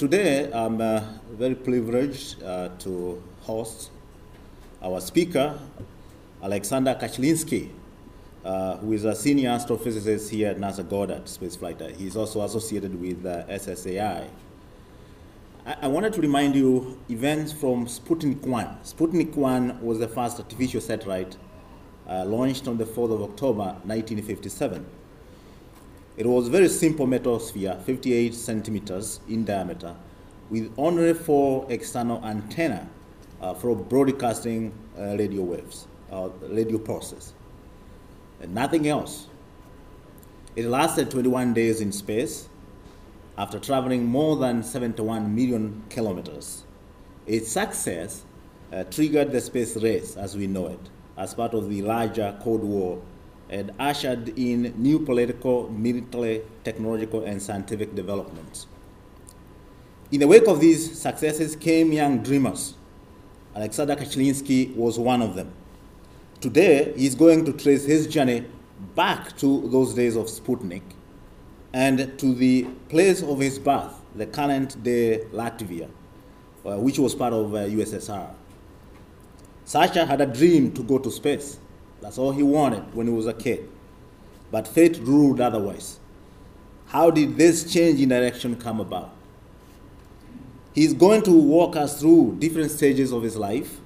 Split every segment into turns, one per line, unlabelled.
Today, I'm uh, very privileged uh, to host our speaker, Alexander Kashlinsky, uh, who is a senior astrophysicist here at NASA Goddard Space Flight. He's also associated with uh, SSAI. I-, I wanted to remind you events from Sputnik 1. Sputnik 1 was the first artificial satellite uh, launched on the 4th of October 1957. It was a very simple metal sphere, 58 centimeters in diameter, with only four external antenna uh, for broadcasting uh, radio waves, uh, radio pulses, and nothing else. It lasted 21 days in space after traveling more than 71 million kilometers. Its success uh, triggered the space race as we know it, as part of the larger Cold War and ushered in new political, military, technological, and scientific developments. In the wake of these successes came young dreamers. Alexander Kashlinsky was one of them. Today, he's going to trace his journey back to those days of Sputnik and to the place of his birth, the current day Latvia, uh, which was part of uh, USSR. Sasha had a dream to go to space. That's all he wanted when he was a kid. But fate ruled otherwise. How did this change in direction come about? He's going to walk us through different stages of his life.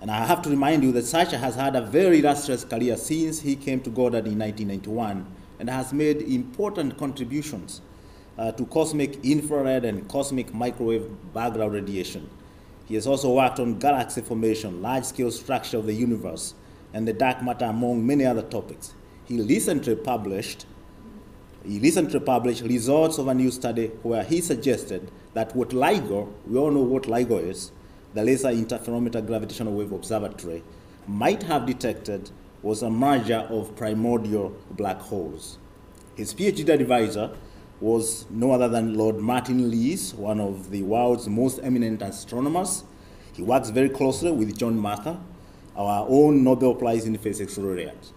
And I have to remind you that Sasha has had a very illustrious career since he came to Goddard in 1991 and has made important contributions uh, to cosmic infrared and cosmic microwave background radiation. He has also worked on galaxy formation, large scale structure of the universe, and the dark matter, among many other topics. He recently published he recently published results of a new study where he suggested that what LIGO, we all know what LIGO is, the Laser Interferometer Gravitational Wave Observatory, might have detected was a merger of primordial black holes. His PhD advisor was no other than Lord Martin Rees, one of the world's most eminent astronomers. He works very closely with John Mather, our own Nobel Prize in Physics laureate.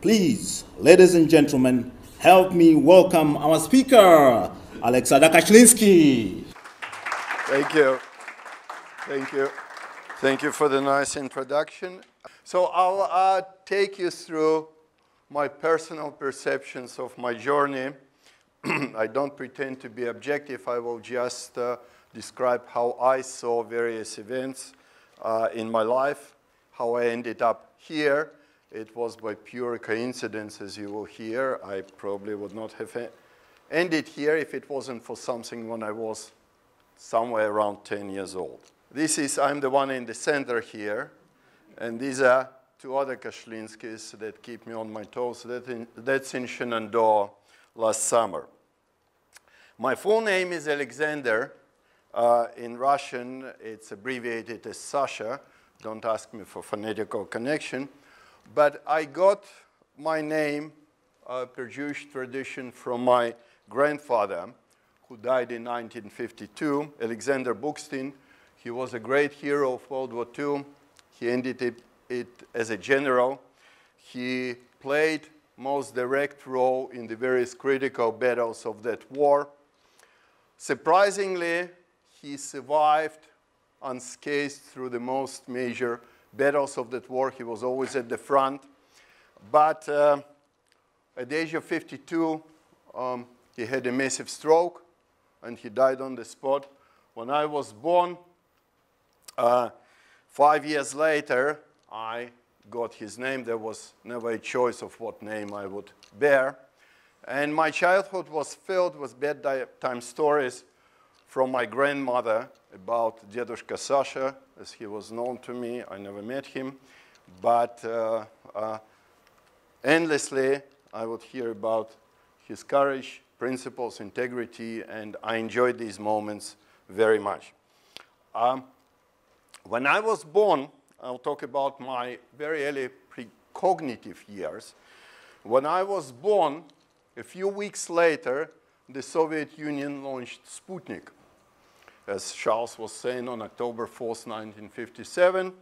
Please, ladies and gentlemen, help me welcome our speaker, Alexander Kashlinsky.
Thank you. Thank you. Thank you for the nice introduction. So I'll uh, take you through my personal perceptions of my journey. I don't pretend to be objective. I will just uh, describe how I saw various events uh, in my life how I ended up here. It was by pure coincidence, as you will hear. I probably would not have ended here if it wasn't for something when I was somewhere around 10 years old. This is, I'm the one in the center here, and these are two other Kashlinskys that keep me on my toes. That in, that's in Shenandoah last summer. My full name is Alexander. Uh, in Russian, it's abbreviated as Sasha. Don't ask me for phonetical connection. But I got my name uh, per Jewish tradition from my grandfather, who died in 1952, Alexander Buxtin. He was a great hero of World War II. He ended it, it as a general. He played most direct role in the various critical battles of that war. Surprisingly, he survived unscathed through the most major battles of that war. He was always at the front. But uh, at the age of 52, um, he had a massive stroke and he died on the spot. When I was born, uh, five years later, I got his name. There was never a choice of what name I would bear. And my childhood was filled with bedtime stories from my grandmother about Dedushka Sasha, as he was known to me. I never met him, but uh, uh, endlessly I would hear about his courage, principles, integrity, and I enjoyed these moments very much. Um, when I was born, I'll talk about my very early precognitive years. When I was born, a few weeks later, the Soviet Union launched Sputnik as Charles was saying, on October 4th, 1957.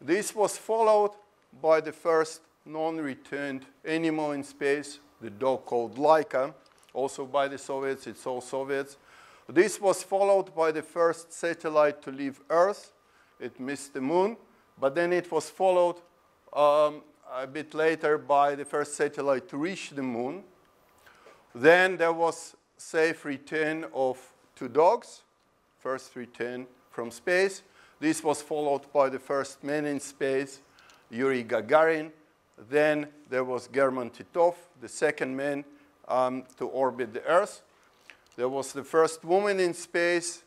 This was followed by the first non-returned animal in space, the dog called Laika, also by the Soviets, it's all Soviets. This was followed by the first satellite to leave Earth. It missed the moon, but then it was followed um, a bit later by the first satellite to reach the moon. Then there was safe return of two dogs, first return from space. This was followed by the first man in space, Yuri Gagarin. Then there was German Titov, the second man um, to orbit the Earth. There was the first woman in space,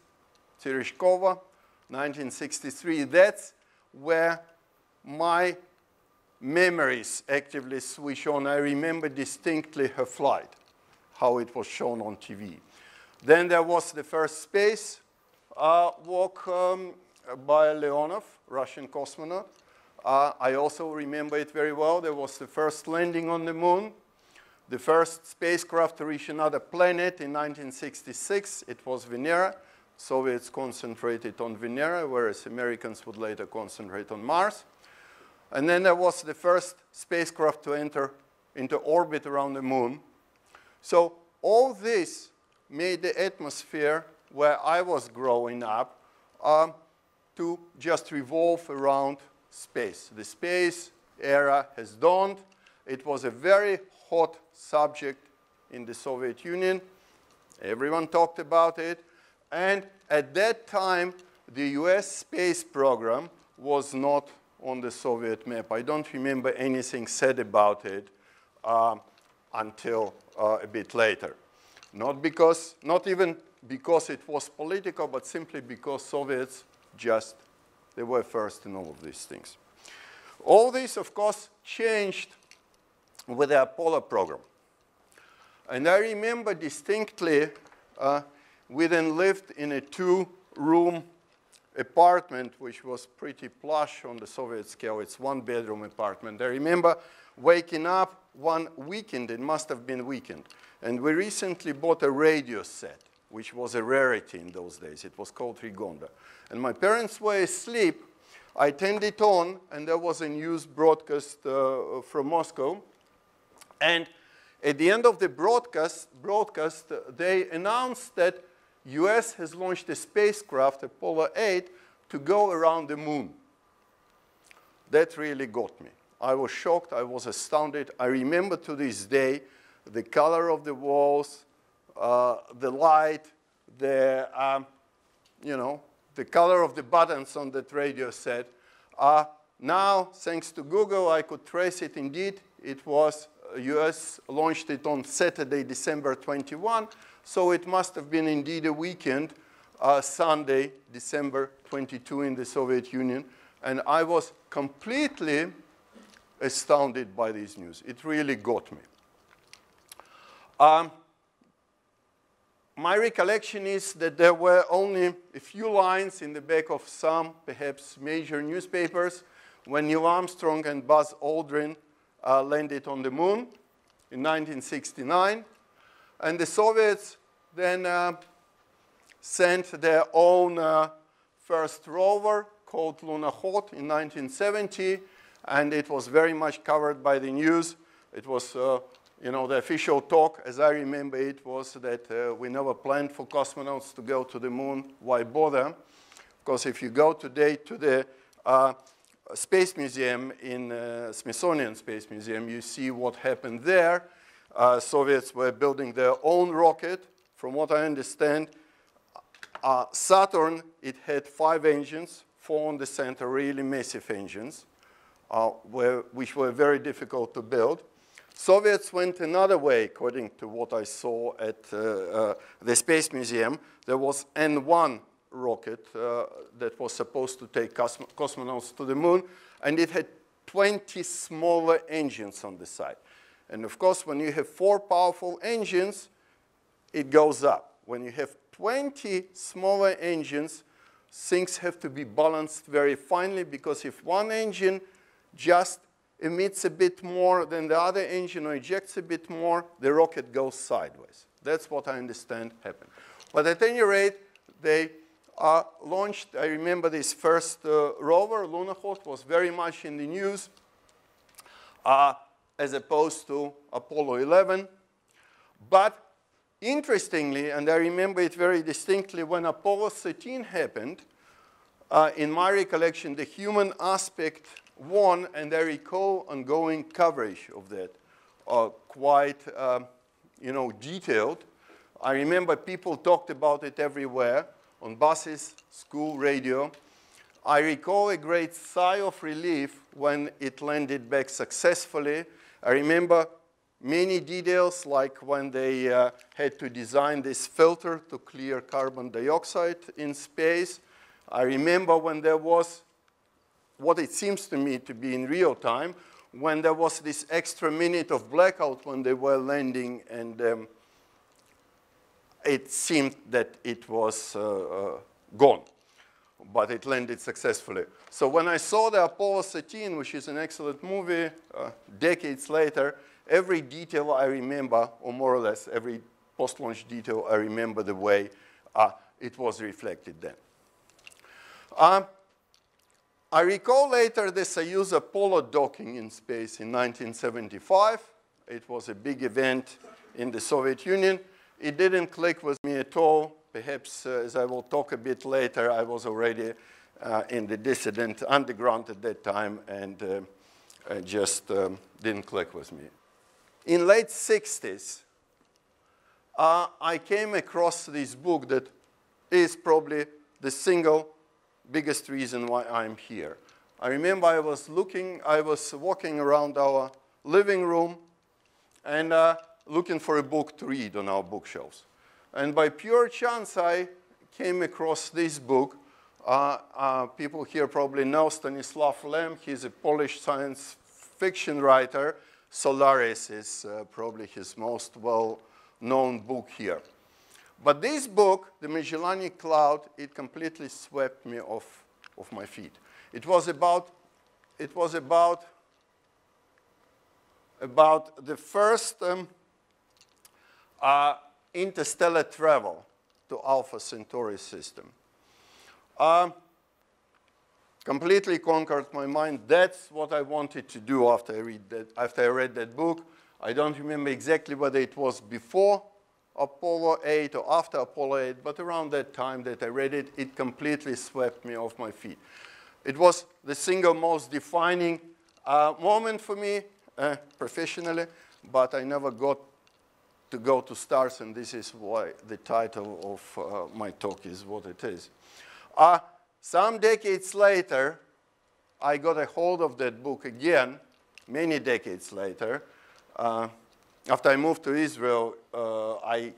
Tereshkova, 1963. That's where my memories actively switch on. I remember distinctly her flight, how it was shown on TV. Then there was the first space uh, walk um, by Leonov, Russian cosmonaut. Uh, I also remember it very well. There was the first landing on the moon, the first spacecraft to reach another planet in 1966. It was Venera. Soviets concentrated on Venera, whereas Americans would later concentrate on Mars. And then there was the first spacecraft to enter into orbit around the moon. So all this made the atmosphere where I was growing up um, to just revolve around space. The space era has dawned. It was a very hot subject in the Soviet Union. Everyone talked about it. And at that time, the US space program was not on the Soviet map. I don't remember anything said about it uh, until uh, a bit later. Not because, not even because it was political, but simply because Soviets just, they were first in all of these things. All this, of course, changed with the Apollo program. And I remember distinctly, uh, we then lived in a two-room apartment, which was pretty plush on the Soviet scale. It's one bedroom apartment. I remember waking up one weekend, it must have been weekend, and we recently bought a radio set, which was a rarity in those days. It was called Rigonda. And my parents were asleep. I turned it on, and there was a news broadcast uh, from Moscow. And at the end of the broadcast, broadcast, they announced that US has launched a spacecraft, Apollo 8, to go around the moon. That really got me. I was shocked, I was astounded. I remember to this day the color of the walls, uh, the light, the, um, you know, the color of the buttons on that radio set. Uh, now, thanks to Google, I could trace it indeed. It was, US uh, launched it on Saturday, December 21. So it must have been indeed a weekend, uh, Sunday, December 22 in the Soviet Union. And I was completely astounded by this news. It really got me. Um, my recollection is that there were only a few lines in the back of some, perhaps major newspapers, when Neil Armstrong and Buzz Aldrin uh, landed on the moon in 1969. And the Soviets then uh, sent their own uh, first rover called Lunokhod in 1970, and it was very much covered by the news. It was, uh, you know, the official talk, as I remember it, was that uh, we never planned for cosmonauts to go to the moon. Why bother? Because if you go today to the uh, Space Museum in uh, Smithsonian Space Museum, you see what happened there. Uh, Soviets were building their own rocket. From what I understand, uh, Saturn, it had five engines, four on the center, really massive engines, uh, which were very difficult to build. Soviets went another way, according to what I saw at uh, uh the Space Museum. There was N1 rocket uh, that was supposed to take cosmo cosmonauts to the moon, and it had 20 smaller engines on the side. And of course, when you have four powerful engines, it goes up. When you have 20 smaller engines, things have to be balanced very finely because if one engine just emits a bit more than the other engine or ejects a bit more, the rocket goes sideways. That's what I understand happened. But at any rate, they uh, launched, I remember this first uh, rover, Lunokhod, was very much in the news. Uh, as opposed to Apollo 11. But interestingly, and I remember it very distinctly, when Apollo 13 happened, uh, in my recollection, the human aspect won, and I recall ongoing coverage of that, uh, quite, uh, you know, detailed. I remember people talked about it everywhere, on buses, school radio. I recall a great sigh of relief when it landed back successfully. I remember many details, like when they uh, had to design this filter to clear carbon dioxide in space. I remember when there was what it seems to me to be in real time, when there was this extra minute of blackout when they were landing, and um, it seemed that it was uh, uh, gone, but it landed successfully. So when I saw the Apollo 13, which is an excellent movie, uh, decades later, every detail I remember, or more or less every post-launch detail, I remember the way uh, it was reflected then. Uh, I recall later this the Soyuz Apollo docking in space in 1975. It was a big event in the Soviet Union. It didn't click with me at all. Perhaps, uh, as I will talk a bit later, I was already uh, in the dissident underground at that time and uh, just um, didn't click with me. In late 60s, uh, I came across this book that is probably the single biggest reason why I'm here. I remember I was looking, I was walking around our living room and uh, looking for a book to read on our bookshelves. And by pure chance, I came across this book. Uh, uh, people here probably know Stanislav Lem. He's a Polish science fiction writer. Solaris is uh, probably his most well-known book here. But this book, The Magellanic Cloud, it completely swept me off, off my feet. It was about, it was about, about the first um, uh, interstellar travel to Alpha Centauri system. Uh, completely conquered my mind. That's what I wanted to do after I, read that, after I read that book. I don't remember exactly whether it was before Apollo 8 or after Apollo 8, but around that time that I read it, it completely swept me off my feet. It was the single most defining uh, moment for me uh, professionally, but I never got to go to stars, and this is why the title of uh, my talk is what it is. Uh, some decades later, I got a hold of that book again, many decades later, uh, after I moved to Israel, uh, I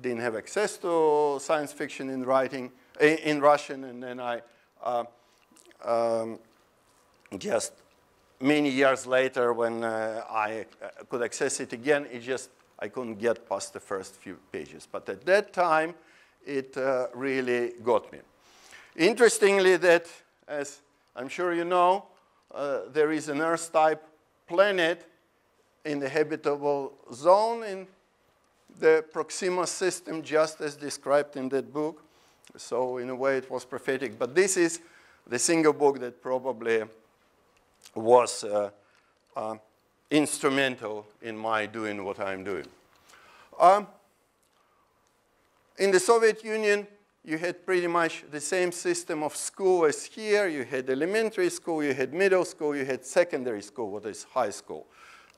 didn't have access to science fiction in writing, in Russian, and then I uh, um, just many years later when uh, I uh, could access it again, it just, I couldn't get past the first few pages. But at that time, it uh, really got me. Interestingly that, as I'm sure you know, uh, there is an Earth-type planet in the habitable zone in the Proxima system, just as described in that book. So in a way, it was prophetic. But this is the single book that probably was uh, uh, instrumental in my doing what I'm doing. Um, in the Soviet Union, you had pretty much the same system of school as here. You had elementary school, you had middle school, you had secondary school, what is high school.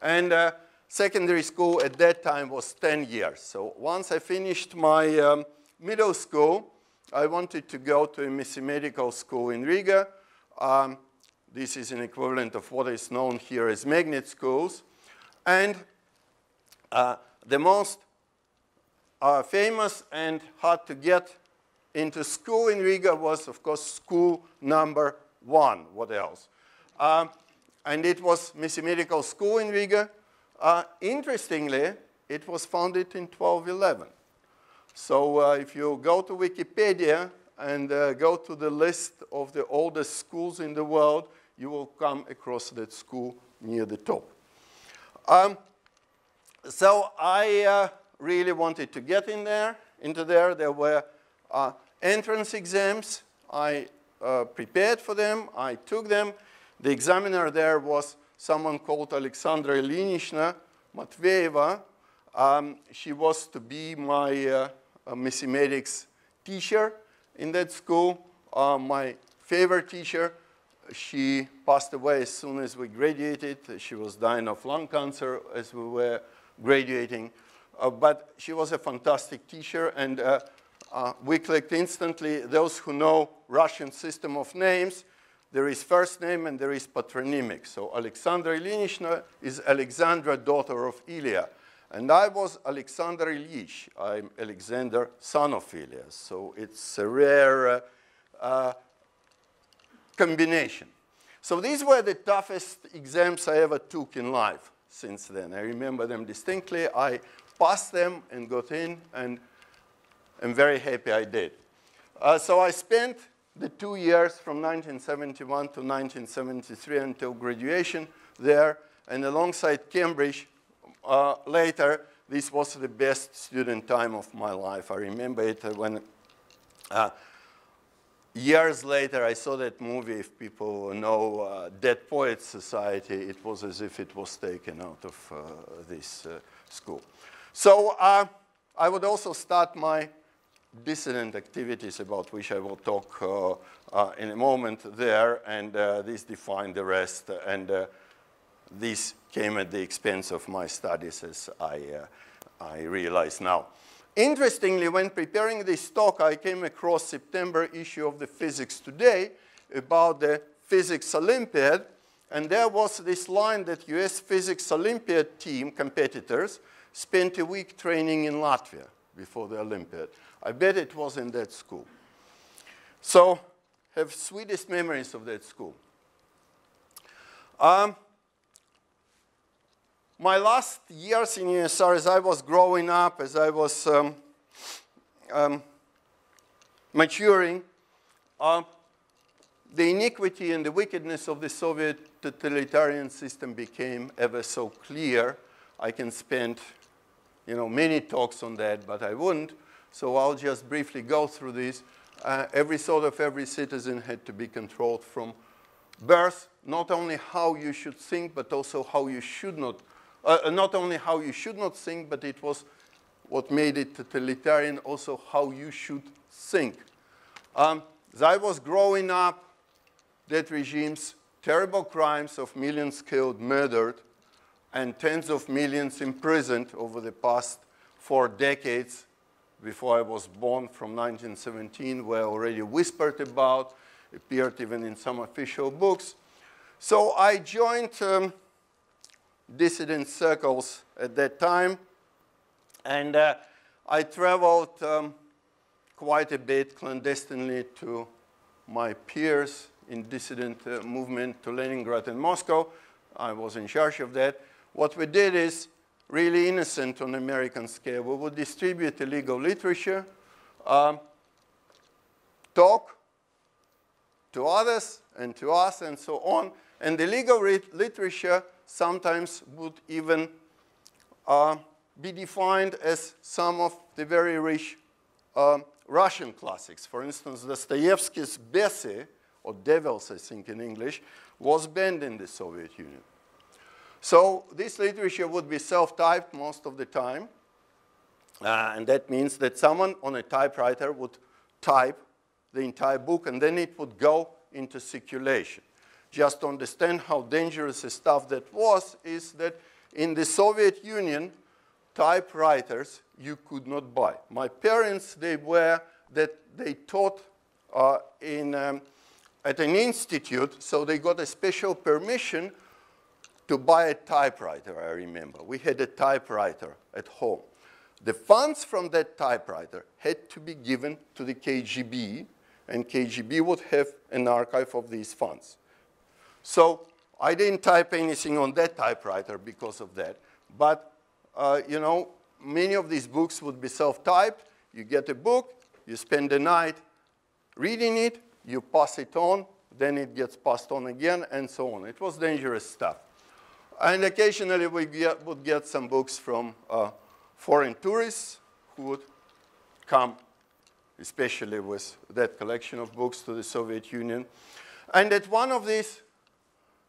And uh, secondary school at that time was 10 years. So once I finished my um, middle school, I wanted to go to a medical school in Riga. Um, this is an equivalent of what is known here as magnet schools. And uh, the most uh, famous and hard to get into school in Riga was, of course, school number one. What else? Um, and it was Missy Medical School in Riga. Uh, interestingly, it was founded in 1211. So uh, if you go to Wikipedia and uh, go to the list of the oldest schools in the world, you will come across that school near the top. Um, so I uh, really wanted to get in there, into there. There were uh, entrance exams. I uh, prepared for them. I took them. The examiner there was someone called Alexandra Ilyinishna Matveyeva. Um, she was to be my uh, mathematics teacher in that school. Uh, my favorite teacher, she passed away as soon as we graduated. She was dying of lung cancer as we were graduating. Uh, but she was a fantastic teacher, and uh, uh, we clicked instantly. Those who know Russian system of names, there is first name and there is patronymic. So Alexandra Ilyinishna is Alexandra, daughter of Ilya. And I was Alexander Ilyich. I'm Alexander, son of Ilya. So it's a rare uh, uh, combination. So these were the toughest exams I ever took in life since then. I remember them distinctly. I passed them and got in, and I'm very happy I did. Uh, so I spent the two years from 1971 to 1973 until graduation there, and alongside Cambridge, uh, later, this was the best student time of my life. I remember it when uh, years later I saw that movie, if people know uh, Dead Poets Society, it was as if it was taken out of uh, this uh, school. So uh, I would also start my dissident activities about which I will talk uh, uh, in a moment there, and uh, this defined the rest, and uh, this came at the expense of my studies as I, uh, I realize now. Interestingly, when preparing this talk, I came across September issue of the Physics Today about the Physics Olympiad, and there was this line that US Physics Olympiad team competitors spent a week training in Latvia before the Olympiad. I bet it was in that school. So, have sweetest memories of that school. Um, my last years in USSR, as I was growing up, as I was um, um, maturing, uh, the iniquity and the wickedness of the Soviet totalitarian system became ever so clear. I can spend, you know, many talks on that, but I wouldn't. So I'll just briefly go through this. Uh, every sort of every citizen had to be controlled from birth, not only how you should think, but also how you should not, uh, uh, not only how you should not think, but it was what made it totalitarian, also how you should think. Um, as I was growing up, that regime's terrible crimes of millions killed, murdered, and tens of millions imprisoned over the past four decades before I was born from 1917 were already whispered about, appeared even in some official books. So I joined um, dissident circles at that time, and uh, I traveled um, quite a bit clandestinely to my peers in dissident uh, movement to Leningrad and Moscow. I was in charge of that. What we did is really innocent on American scale. We would distribute illegal literature, um, talk to others and to us and so on. And the legal literature sometimes would even uh, be defined as some of the very rich uh, Russian classics. For instance, Dostoevsky's Bessy, or Devils, I think in English, was banned in the Soviet Union. So this literature would be self-typed most of the time. Uh, and that means that someone on a typewriter would type the entire book and then it would go into circulation. Just to understand how dangerous the stuff that was is that in the Soviet Union, typewriters you could not buy. My parents, they were that they taught uh, in, um, at an institute, so they got a special permission to buy a typewriter, I remember. We had a typewriter at home. The funds from that typewriter had to be given to the KGB, and KGB would have an archive of these funds. So I didn't type anything on that typewriter because of that. But, uh, you know, many of these books would be self-typed. You get a book, you spend the night reading it, you pass it on, then it gets passed on again, and so on. It was dangerous stuff. And occasionally we get, would get some books from uh, foreign tourists who would come, especially with that collection of books, to the Soviet Union. And at one of these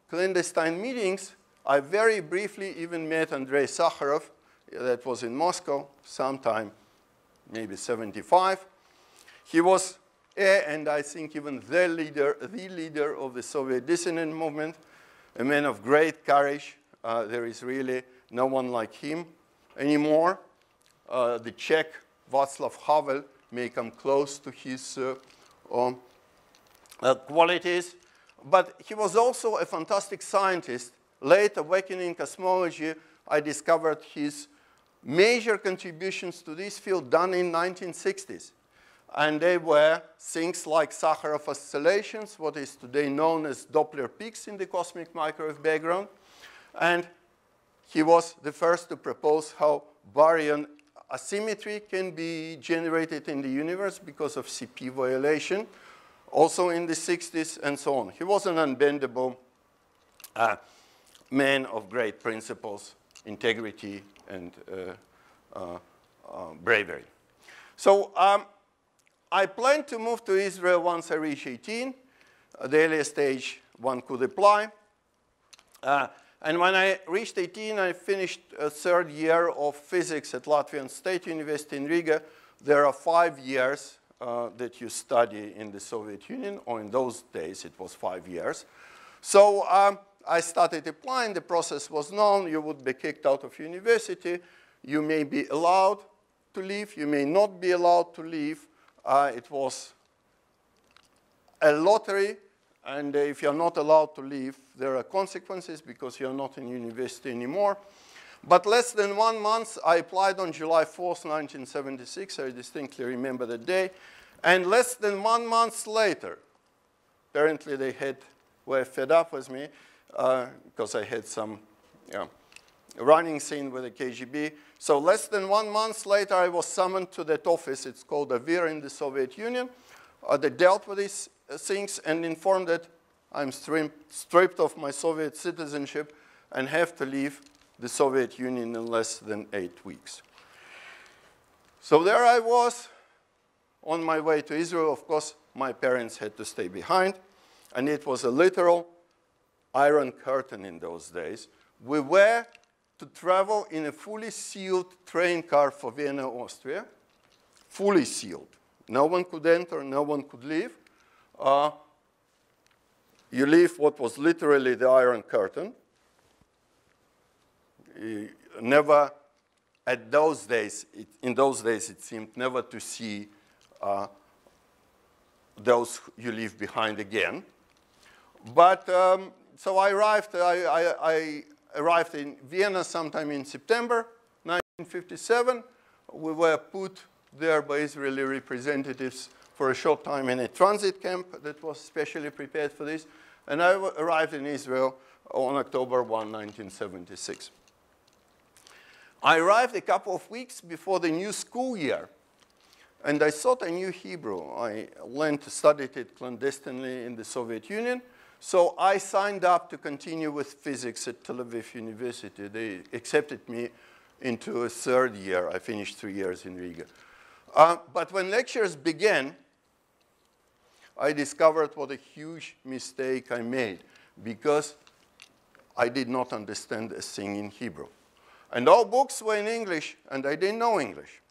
clandestine meetings, I very briefly even met Andrei Sakharov that was in Moscow sometime, maybe 75. He was a, and I think even the leader, the leader of the Soviet dissident movement, a man of great courage. Uh, there is really no one like him anymore. Uh, the Czech Václav Havel may come close to his uh, um, qualities. But he was also a fantastic scientist. Late awakening cosmology, I discovered his major contributions to this field done in 1960s. And they were things like Sakharov oscillations, what is today known as Doppler peaks in the cosmic microwave background. And he was the first to propose how baryon asymmetry can be generated in the universe because of CP violation, also in the 60s and so on. He was an unbendable uh, man of great principles, integrity, and uh, uh, uh bravery. So um, I plan to move to Israel once I reach 18. Uh, the earliest age one could apply. And when I reached 18, I finished a third year of physics at Latvian State University in Riga. There are five years uh, that you study in the Soviet Union, or in those days it was five years. So um, I started applying. The process was known. You would be kicked out of university. You may be allowed to leave. You may not be allowed to leave. Uh, it was a lottery, and if you're not allowed to leave, there are consequences because you're not in university anymore. But less than one month, I applied on July 4th, 1976. I distinctly remember the day. And less than one month later, apparently they had, were fed up with me because uh, I had some you know, running scene with the KGB. So less than one month later, I was summoned to that office. It's called OVIR in the Soviet Union. Uh, they dealt with uh, Uh, things and informed that I'm stripped of my Soviet citizenship and have to leave the Soviet Union in less than eight weeks. So there I was on my way to Israel. Of course, my parents had to stay behind, and it was a literal iron curtain in those days. We were to travel in a fully sealed train car for Vienna, Austria, fully sealed. No one could enter, no one could leave. Uh, you leave what was literally the iron curtain. You never, at those days, it, in those days, it seemed never to see uh, those you leave behind again. But um, so I arrived, I, I, I arrived in Vienna sometime in September 1957. We were put there by Israeli representatives for a short time in a transit camp that was specially prepared for this. And I arrived in Israel on October 1, 1976. I arrived a couple of weeks before the new school year. And I thought I knew Hebrew. I learned, studied it clandestinely in the Soviet Union. So I signed up to continue with physics at Tel Aviv University. They accepted me into a third year. I finished three years in Riga. Uh, but when lectures began, I discovered what a huge mistake I made because I did not understand a thing in Hebrew. And all books were in English, and I didn't know English.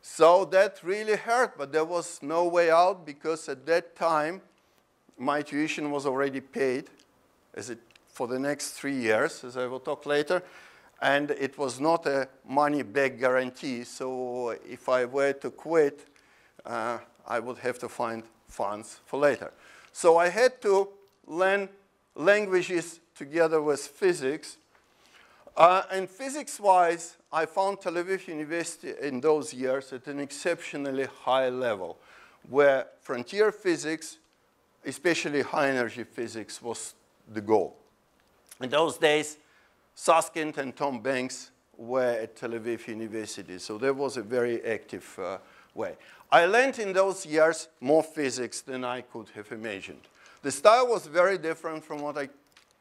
So that really hurt, but there was no way out because at that time, my tuition was already paid as it, for the next three years, as I will talk later. And it was not a money back guarantee. So if I were to quit, uh, I would have to find funds for later. So I had to learn languages together with physics. Uh, and physics-wise, I found Tel Aviv University in those years at an exceptionally high level, where frontier physics especially high energy physics was the goal. In those days, Susskind and Tom Banks were at Tel Aviv University, so there was a very active uh, way. I learned in those years more physics than I could have imagined. The style was very different from what I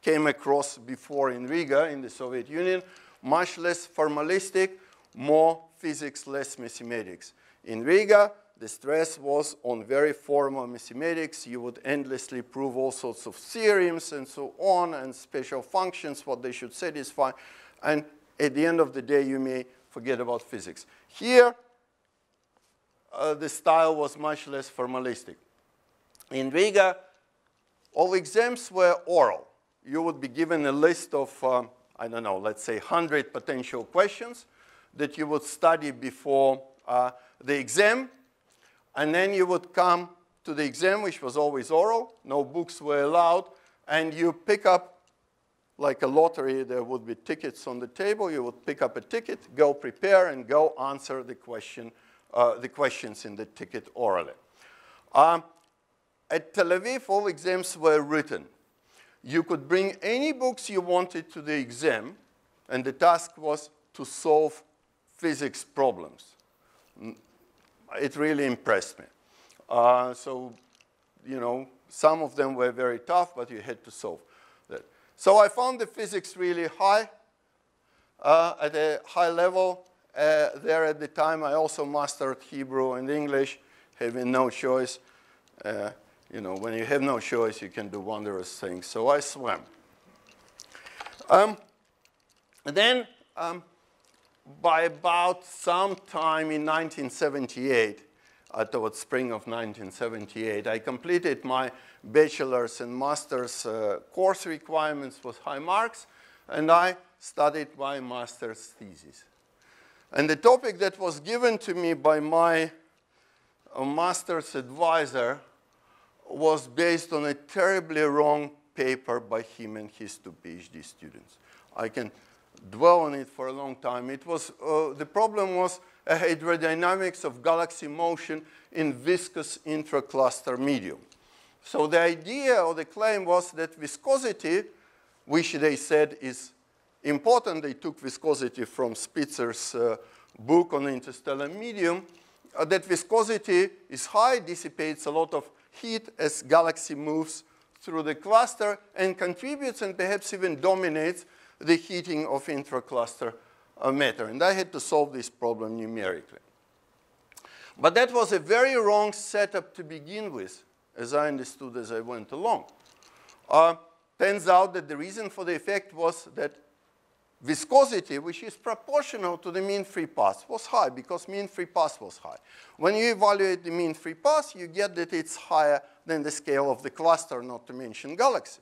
came across before in Riga, in the Soviet Union, much less formalistic, more physics, less mathematics. In Riga, the stress was on very formal mathematics. You would endlessly prove all sorts of theorems and so on, and special functions, what they should satisfy. And at the end of the day, you may forget about physics. Here, uh, the style was much less formalistic. In Riga, all exams were oral. You would be given a list of, um, I don't know, let's say 100 potential questions that you would study before uh, the exam. And then you would come to the exam, which was always oral. No books were allowed. And you pick up, like a lottery, there would be tickets on the table. You would pick up a ticket, go prepare, and go answer the, question, uh, the questions in the ticket orally. Um, at Tel Aviv, all exams were written. You could bring any books you wanted to the exam, and the task was to solve physics problems. It really impressed me. Uh, so, you know, some of them were very tough, but you had to solve that. So I found the physics really high, uh, at a high level. Uh, there at the time, I also mastered Hebrew and English, having no choice. Uh, you know, when you have no choice, you can do wondrous things. So I swam. Um, then, um, by about some time in 1978, uh, towards spring of 1978, I completed my bachelor's and master's uh, course requirements with high marks, and I studied my master's thesis. And the topic that was given to me by my uh, master's advisor was based on a terribly wrong paper by him and his two PhD students. I can dwell on it for a long time. It was, uh, the problem was a hydrodynamics of galaxy motion in viscous intracluster medium. So the idea or the claim was that viscosity, which they said is important, they took viscosity from Spitzer's uh, book on interstellar medium, uh, that viscosity is high, dissipates a lot of heat as galaxy moves through the cluster and contributes and perhaps even dominates the heating of intracluster uh, matter. And I had to solve this problem numerically. But that was a very wrong setup to begin with, as I understood as I went along. Uh, turns out that the reason for the effect was that viscosity, which is proportional to the mean free path, was high because mean free path was high. When you evaluate the mean free path, you get that it's higher than the scale of the cluster, not to mention galaxy.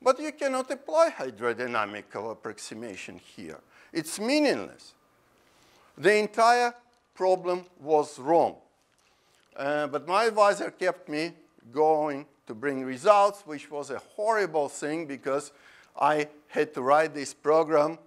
But you cannot apply hydrodynamical approximation here. It's meaningless. The entire problem was wrong. Uh, but my advisor kept me going to bring results, which was a horrible thing because I had to write this program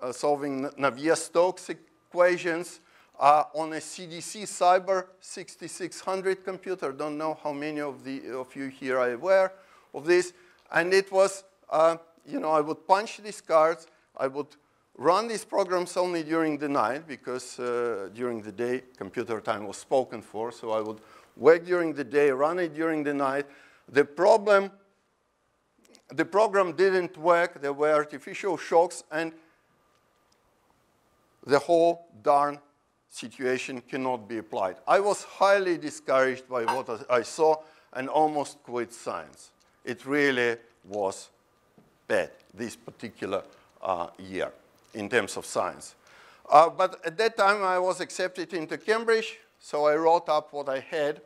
uh, solving Navier-Stokes equations uh, on a CDC Cyber 6600 computer. Don't know how many of, the, of you here are aware of this. And it was, uh, you know, I would punch these cards. I would run these programs only during the night because uh, during the day computer time was spoken for. So I would work during the day, run it during the night. The problem the program didn't work, there were artificial shocks, and the whole darn situation cannot be applied. I was highly discouraged by what I saw and almost quit science. It really was bad, this particular uh, year, in terms of science. Uh, but at that time, I was accepted into Cambridge, so I wrote up what I had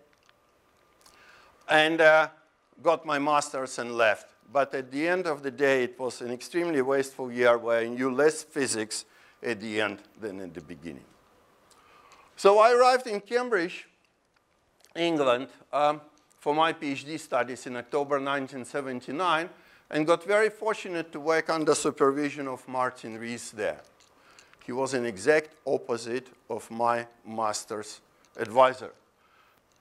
and uh, got my master's and left but at the end of the day, it was an extremely wasteful year where I knew less physics at the end than at the beginning. So I arrived in Cambridge, England, um, for my PhD studies in October 1979 and got very fortunate to work under supervision of Martin Rees there. He was an exact opposite of my master's advisor.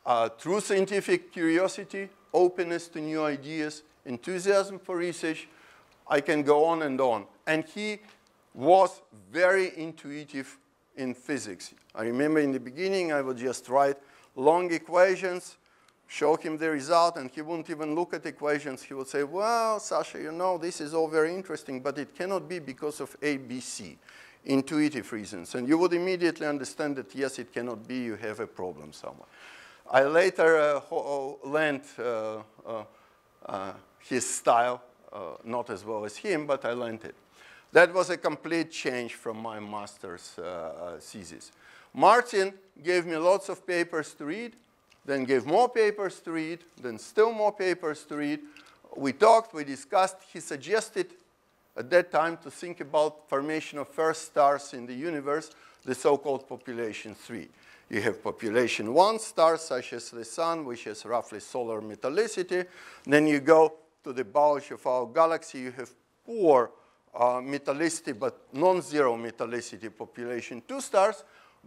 Uh, true scientific curiosity, openness to new ideas, enthusiasm for research, I can go on and on. And he was very intuitive in physics. I remember in the beginning, I would just write long equations, show him the result, and he wouldn't even look at equations. He would say, well, Sasha, you know, this is all very interesting, but it cannot be because of A, B, C, intuitive reasons. And you would immediately understand that, yes, it cannot be, you have a problem somewhere. I later uh, learned uh, uh, uh his style, uh, not as well as him, but I learned it. That was a complete change from my master's uh, thesis. Martin gave me lots of papers to read, then gave more papers to read, then still more papers to read. We talked, we discussed. He suggested at that time to think about formation of first stars in the universe, the so-called population three. You have population one stars, such as the sun, which has roughly solar metallicity. Then you go to the bulge of our galaxy, you have poor uh, metallicity, but non-zero metallicity population two stars,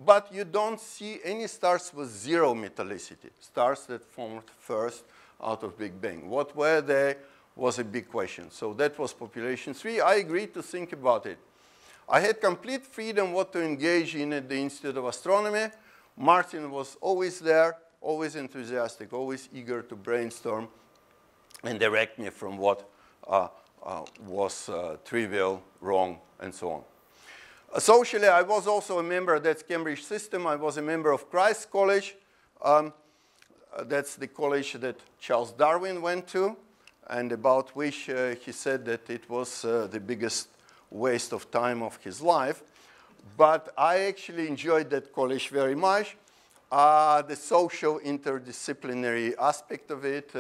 but you don't see any stars with zero metallicity, stars that formed first out of Big Bang. What were they was a big question. So that was population three. I agreed to think about it. I had complete freedom what to engage in at the Institute of Astronomy. Martin was always there, always enthusiastic, always eager to brainstorm and direct me from what uh, uh, was uh, trivial, wrong, and so on. Socially, I was also a member of that Cambridge system. I was a member of Christ College. Um, uh, that's the college that Charles Darwin went to, and about which uh, he said that it was uh, the biggest waste of time of his life. But I actually enjoyed that college very much. The social interdisciplinary aspect of it.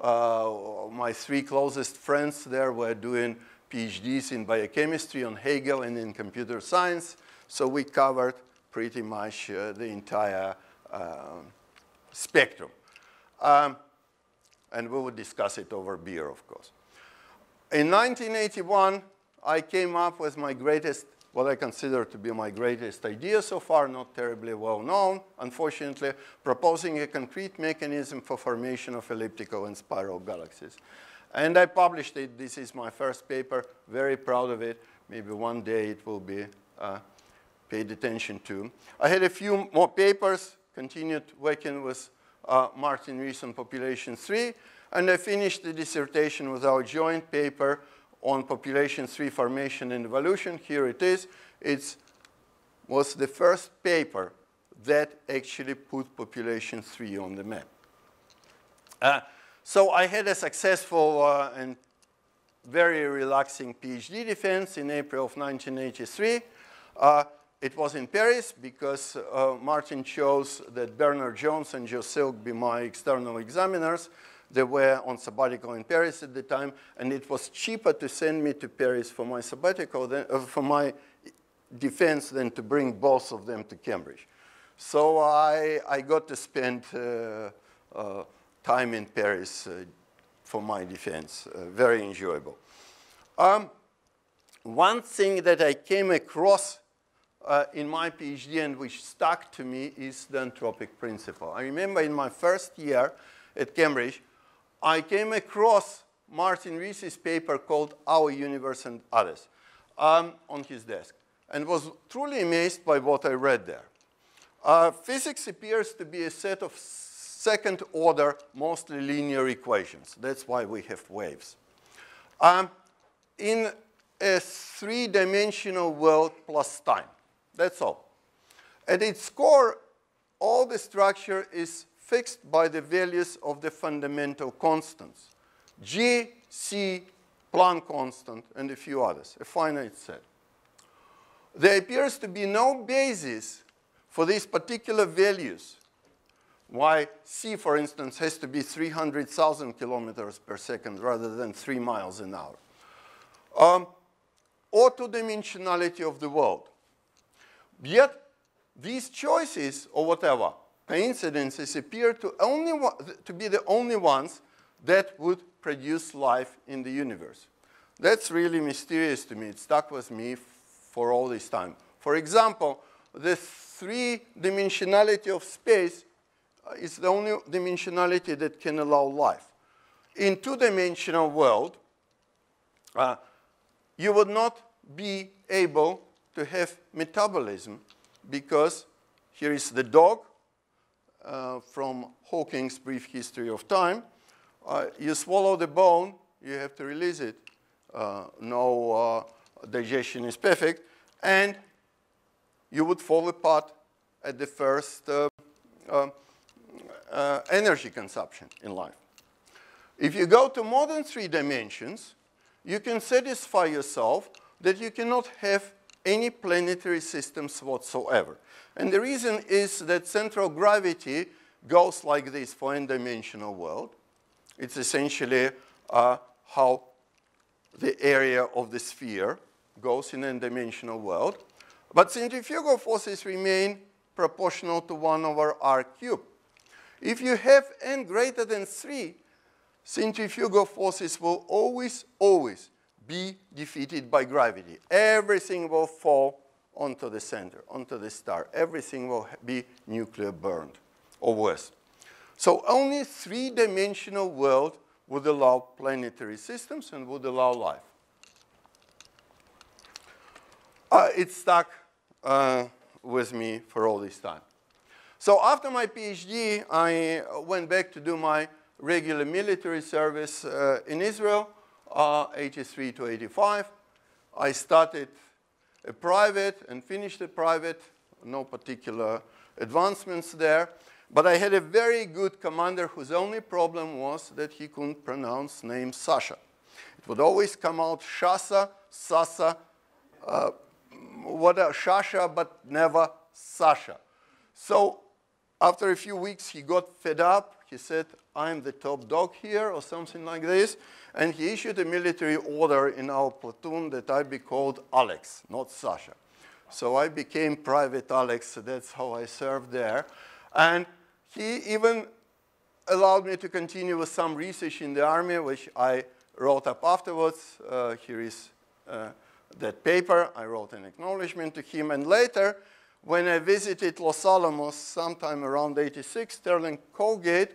Uh, my three closest friends there were doing PhDs in biochemistry on Hegel and in computer science. So we covered pretty much uh, the entire uh, spectrum. Um, and we would discuss it over beer, of course. In 1981, I came up with my greatest, what I consider to be my greatest idea so far, not terribly well known, unfortunately, proposing a concrete mechanism for formation of elliptical and spiral galaxies. And I published it. This is my first paper. Very proud of it. Maybe one day it will be uh, paid attention to. I had a few more papers, continued working with uh, Martin Rees on population 3, and I finished the dissertation with our joint paper on population 3 formation and evolution. Here it is. It was the first paper that actually put population 3 on the map. Uh, so I had a successful uh, and very relaxing PhD defense in April of 1983. Uh, it was in Paris because uh, Martin chose that Bernard Jones and Joe Silk be my external examiners. They were on sabbatical in Paris at the time, and it was cheaper to send me to Paris for my sabbatical, than, uh, for my defense than to bring both of them to Cambridge. So I, I got to spend uh, uh time in Paris uh, for my defense. Uh, very enjoyable. Um, one thing that I came across uh, in my PhD and which stuck to me is the anthropic principle. I remember in my first year at Cambridge, I came across Martin Rees's paper called Our Universe and Others um, on his desk and was truly amazed by what I read there. Uh, physics appears to be a set of second order, mostly linear equations. That's why we have waves. Um, in a three-dimensional world plus time. That's all. At its core, all the structure is fixed by the values of the fundamental constants. G, C, Planck constant, and a few others, a finite set. There appears to be no basis for these particular values why C, for instance, has to be 300,000 kilometers per second rather than three miles an hour. Um, dimensionality of the world. Yet, these choices, or whatever, coincidences appear to, only to be the only ones that would produce life in the universe. That's really mysterious to me. It stuck with me for all this time. For example, the three-dimensionality of space uh, is the only dimensionality that can allow life. In two-dimensional world, uh, you would not be able to have metabolism because here is the dog uh, from Hawking's Brief History of Time. Uh, you swallow the bone, you have to release it. Uh, no uh, digestion is perfect. And you would fall apart at the first energy consumption in life. If you go to more than three dimensions, you can satisfy yourself that you cannot have any planetary systems whatsoever. And the reason is that central gravity goes like this for n-dimensional world. It's essentially uh, how the area of the sphere goes in n-dimensional world. But centrifugal forces remain proportional to 1 over r cubed. If you have n greater than 3, centrifugal forces will always, always be defeated by gravity. Everything will fall onto the center, onto the star. Everything will be nuclear burned or worse. So only three-dimensional world would allow planetary systems and would allow life. Uh, it stuck uh, with me for all this time. So after my PhD, I went back to do my regular military service uh, in Israel, uh, 83 to 85. I started a private and finished a private, no particular advancements there. But I had a very good commander whose only problem was that he couldn't pronounce name Sasha. It would always come out Shasa, Sasa, uh, what a Shasha, but never Sasha. So after a few weeks, he got fed up. He said, I'm the top dog here, or something like this. And he issued a military order in our platoon that I be called Alex, not Sasha. So I became Private Alex. That's how I served there. And he even allowed me to continue with some research in the army, which I wrote up afterwards. Uh, here is uh, that paper. I wrote an acknowledgement to him. And later, when I visited Los Alamos sometime around 86, Sterling Colgate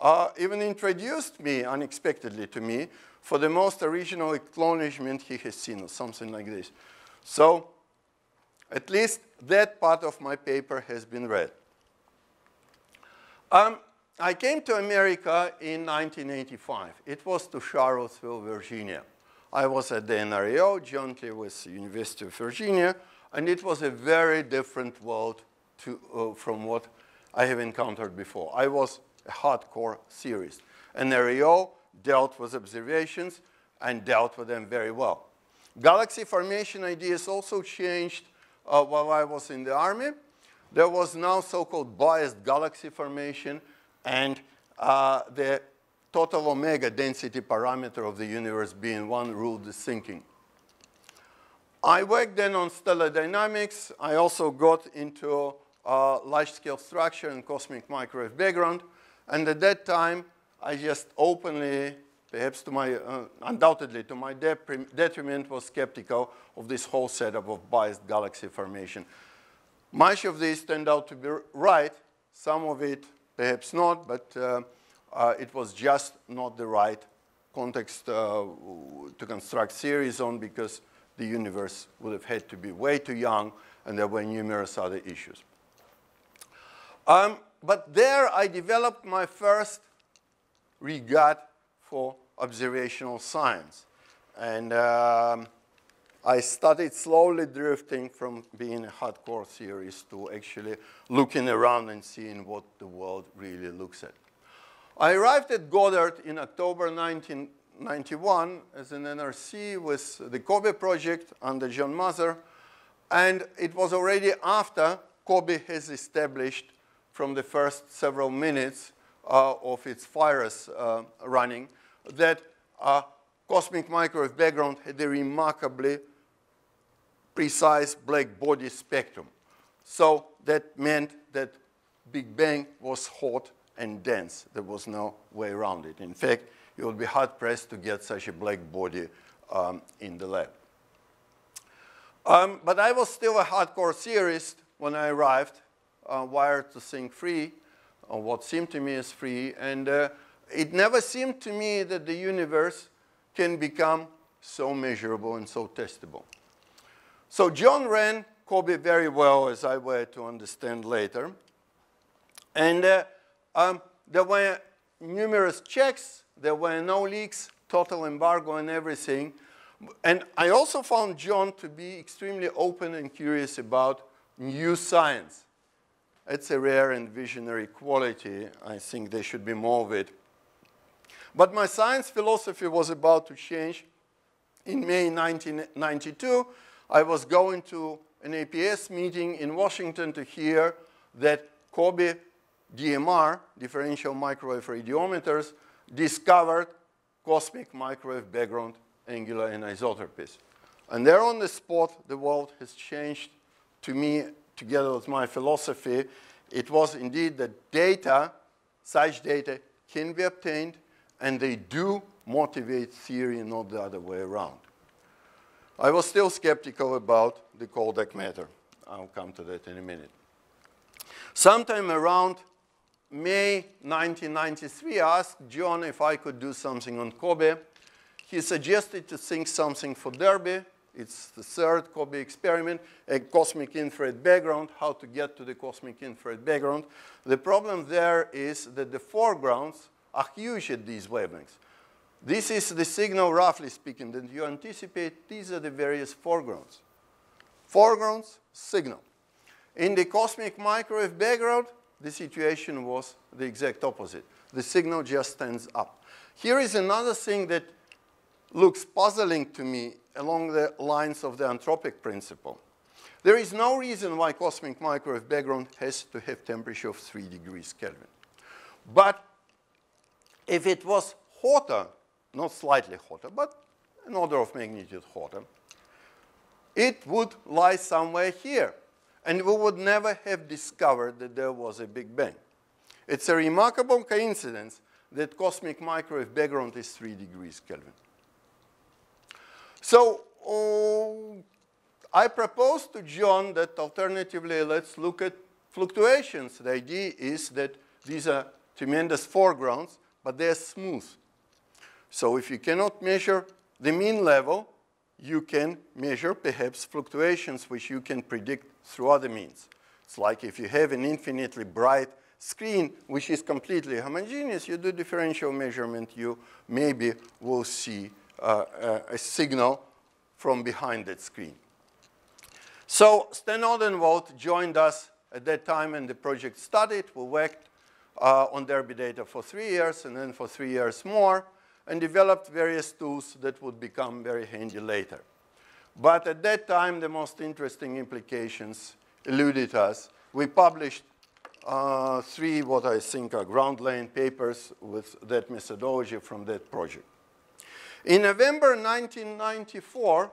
uh, even introduced me unexpectedly to me for the most original acknowledgement he has seen, or something like this. So at least that part of my paper has been read. Um, I came to America in 1985. It was to Charlottesville, Virginia. I was at the NRAO jointly with the University of Virginia, and it was a very different world to, uh, from what I have encountered before. I was a hardcore theorist. NRAO dealt with observations and dealt with them very well. Galaxy formation ideas also changed uh, while I was in the army. There was now so-called biased galaxy formation and uh, the total omega density parameter of the universe being one ruled the thinking. I worked then on stellar dynamics. I also got into uh, large-scale structure and cosmic microwave background. And at that time, I just openly, perhaps to my, uh, undoubtedly to my detriment, was skeptical of this whole setup of biased galaxy formation. Much of this turned out to be right. Some of it, perhaps not, but uh, uh, it was just not the right context uh, to construct theories on because the universe would have had to be way too young and there were numerous other issues. Um, but there I developed my first regard for observational science. And um, I started slowly drifting from being a hardcore theorist to actually looking around and seeing what the world really looks at. I arrived at Goddard in October 1991 as an NRC with the COBE project under John Mather. And it was already after COBE has established from the first several minutes uh, of its virus uh, running that uh, cosmic microwave background had a remarkably precise black body spectrum. So that meant that Big Bang was hot and dense. There was no way around it. In fact, you would be hard pressed to get such a black body um, in the lab. Um, but I was still a hardcore theorist when I arrived, uh, wired to think free, or what seemed to me as free. And uh, it never seemed to me that the universe can become so measurable and so testable. So John ran COBE very well, as I were to understand later. And uh, um, there were numerous checks. There were no leaks, total embargo and everything. And I also found John to be extremely open and curious about new science. It's a rare and visionary quality. I think there should be more of it. But my science philosophy was about to change in May 1992, I was going to an APS meeting in Washington to hear that COBE DMR, differential microwave radiometers, discovered cosmic microwave background angular anisotropies. And there on the spot, the world has changed to me together with my philosophy. It was indeed that data, such data, can be obtained, and they do motivate theory, not the other way around. I was still skeptical about the cold dark matter. I'll come to that in a minute. Sometime around May 1993, I asked John if I could do something on COBE. He suggested to think something for DIRBE. It's the third COBE experiment, a cosmic infrared background, how to get to the cosmic infrared background. The problem there is that the foregrounds are huge at these wavelengths. This is the signal, roughly speaking, that you anticipate. These are the various foregrounds. Foregrounds, signal. In the cosmic microwave background, the situation was the exact opposite. The signal just stands up. Here is another thing that looks puzzling to me along the lines of the anthropic principle. There is no reason why cosmic microwave background has to have temperature of 3 degrees Kelvin. But if it was hotter, not slightly hotter, but an order of magnitude hotter, it would lie somewhere here. And we would never have discovered that there was a Big Bang. It's a remarkable coincidence that cosmic microwave background is 3 degrees Kelvin. So uh, I proposed to John that alternatively, let's look at fluctuations. The idea is that these are tremendous foregrounds, but they're smooth. So if you cannot measure the mean level, you can measure perhaps fluctuations which you can predict through other means. It's like if you have an infinitely bright screen which is completely homogeneous, you do differential measurement, you maybe will see uh, uh, a signal from behind that screen. So Sten Odenwald joined us at that time and the project started. We worked uh, on DIRBE data for three years and then for three years more and developed various tools that would become very handy later. But at that time, the most interesting implications eluded us. We published uh, three what I think are ground laying papers with that methodology from that project. In November 1994,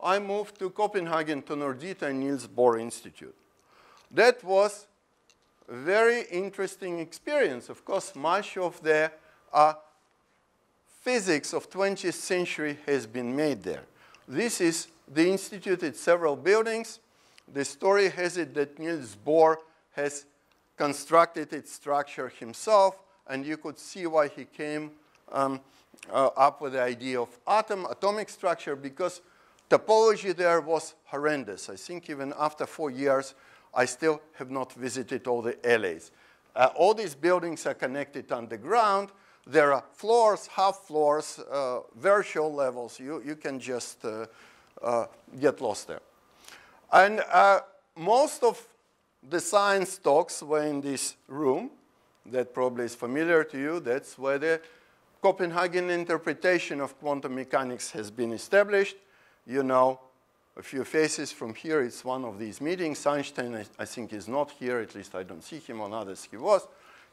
I moved to Copenhagen to Nordita and Niels Bohr Institute. That was a very interesting experience. Of course, much of the uh, physics of 20th century has been made there. This is the institute, it's several buildings. The story has it that Niels Bohr has constructed its structure himself, and you could see why he came um, uh, up with the idea of atom, atomic structure, because topology there was horrendous. I think even after four years, I still have not visited all the alleys. Uh, all these buildings are connected underground, there are floors, half floors, uh, virtual levels. You, you can just uh, uh, get lost there. And uh, most of the science talks were in this room. That probably is familiar to you. That's where the Copenhagen interpretation of quantum mechanics has been established. You know a few faces from here. It's one of these meetings. Einstein, I, I think, is not here. At least I don't see him. On others, he was.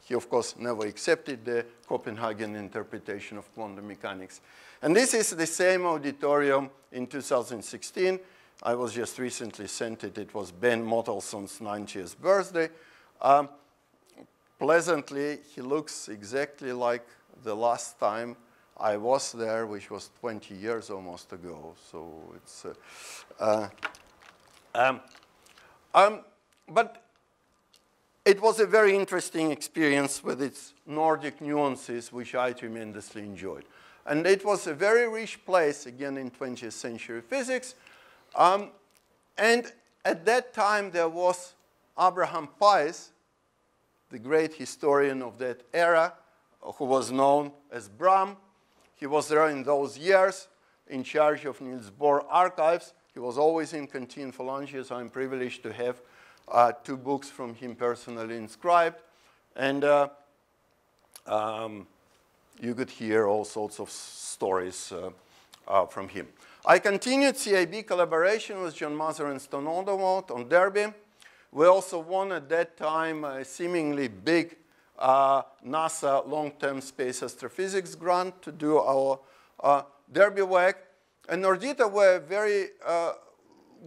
He, of course, never accepted the Copenhagen interpretation of quantum mechanics. And this is the same auditorium in 2016. I was just recently sent it. It was Ben Mottelson's 90th birthday. Um, pleasantly, he looks exactly like the last time I was there, which was 20 years almost ago. So it's, uh, uh, um, um, but it was a very interesting experience with its Nordic nuances, which I tremendously enjoyed. And it was a very rich place, again, in 20th century physics. Um, and at that time, there was Abraham Pais, the great historian of that era, who was known as Bram. He was there in those years in charge of Niels Bohr archives. He was always in Canteen Phalangia, so I'm privileged to have two books from him personally inscribed. And uh, um, you could hear all sorts of stories uh, uh, from him. I continued CIB collaboration with John Mather and Odenwald on DIRBE. We also won at that time a seemingly big uh, NASA long-term space astrophysics grant to do our uh, DIRBE work. And Nordita were very uh,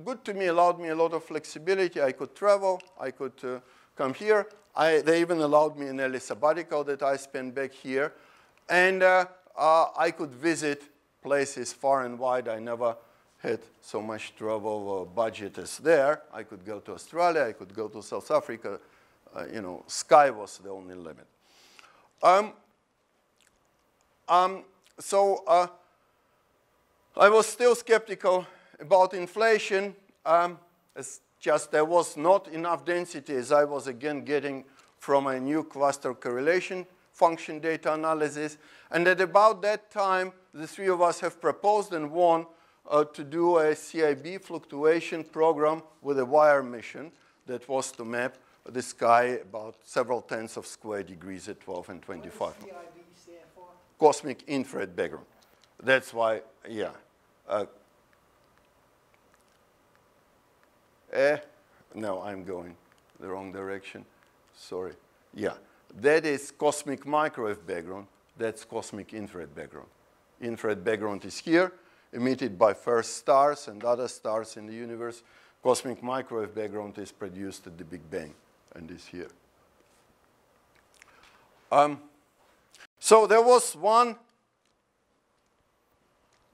good to me, allowed me a lot of flexibility. I could travel, I could uh, come here. I, they even allowed me an early sabbatical that I spent back here. And uh, uh, I could visit places far and wide. I never had so much travel budget as there. I could go to Australia, I could go to South Africa. Uh, you know, sky was the only limit. Um, um, so uh, I was still skeptical about inflation. Um, it's just there was not enough density as I was again getting from a new cluster correlation function data analysis. And at about that time, the three of us have proposed and won uh, to do a CIB fluctuation program with a WIRE mission that was to map the sky about several tenths of square degrees at 12 and 25. Cosmic infrared background. That's why, yeah. Uh, eh, no, I'm going the wrong direction. Sorry. Yeah. That is cosmic microwave background. That's cosmic infrared background. Infrared background is here, emitted by first stars and other stars in the universe. Cosmic microwave background is produced at the Big Bang and is here. Um, so there was one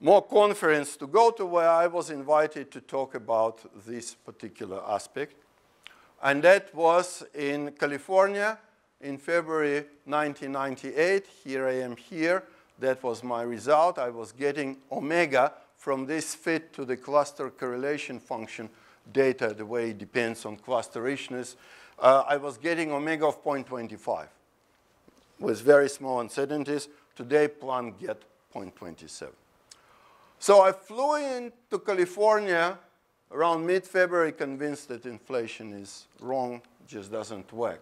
more conference to go to where I was invited to talk about this particular aspect. And that was in California in February 1998. Here I am here. That was my result. I was getting omega from this fit to the cluster correlation function data, the way it depends on cluster richness. Uh, I was getting omega of 0.25 with very small uncertainties. Today, Planck get 0.27. So I flew into California around mid-February convinced that inflation is wrong, just doesn't work.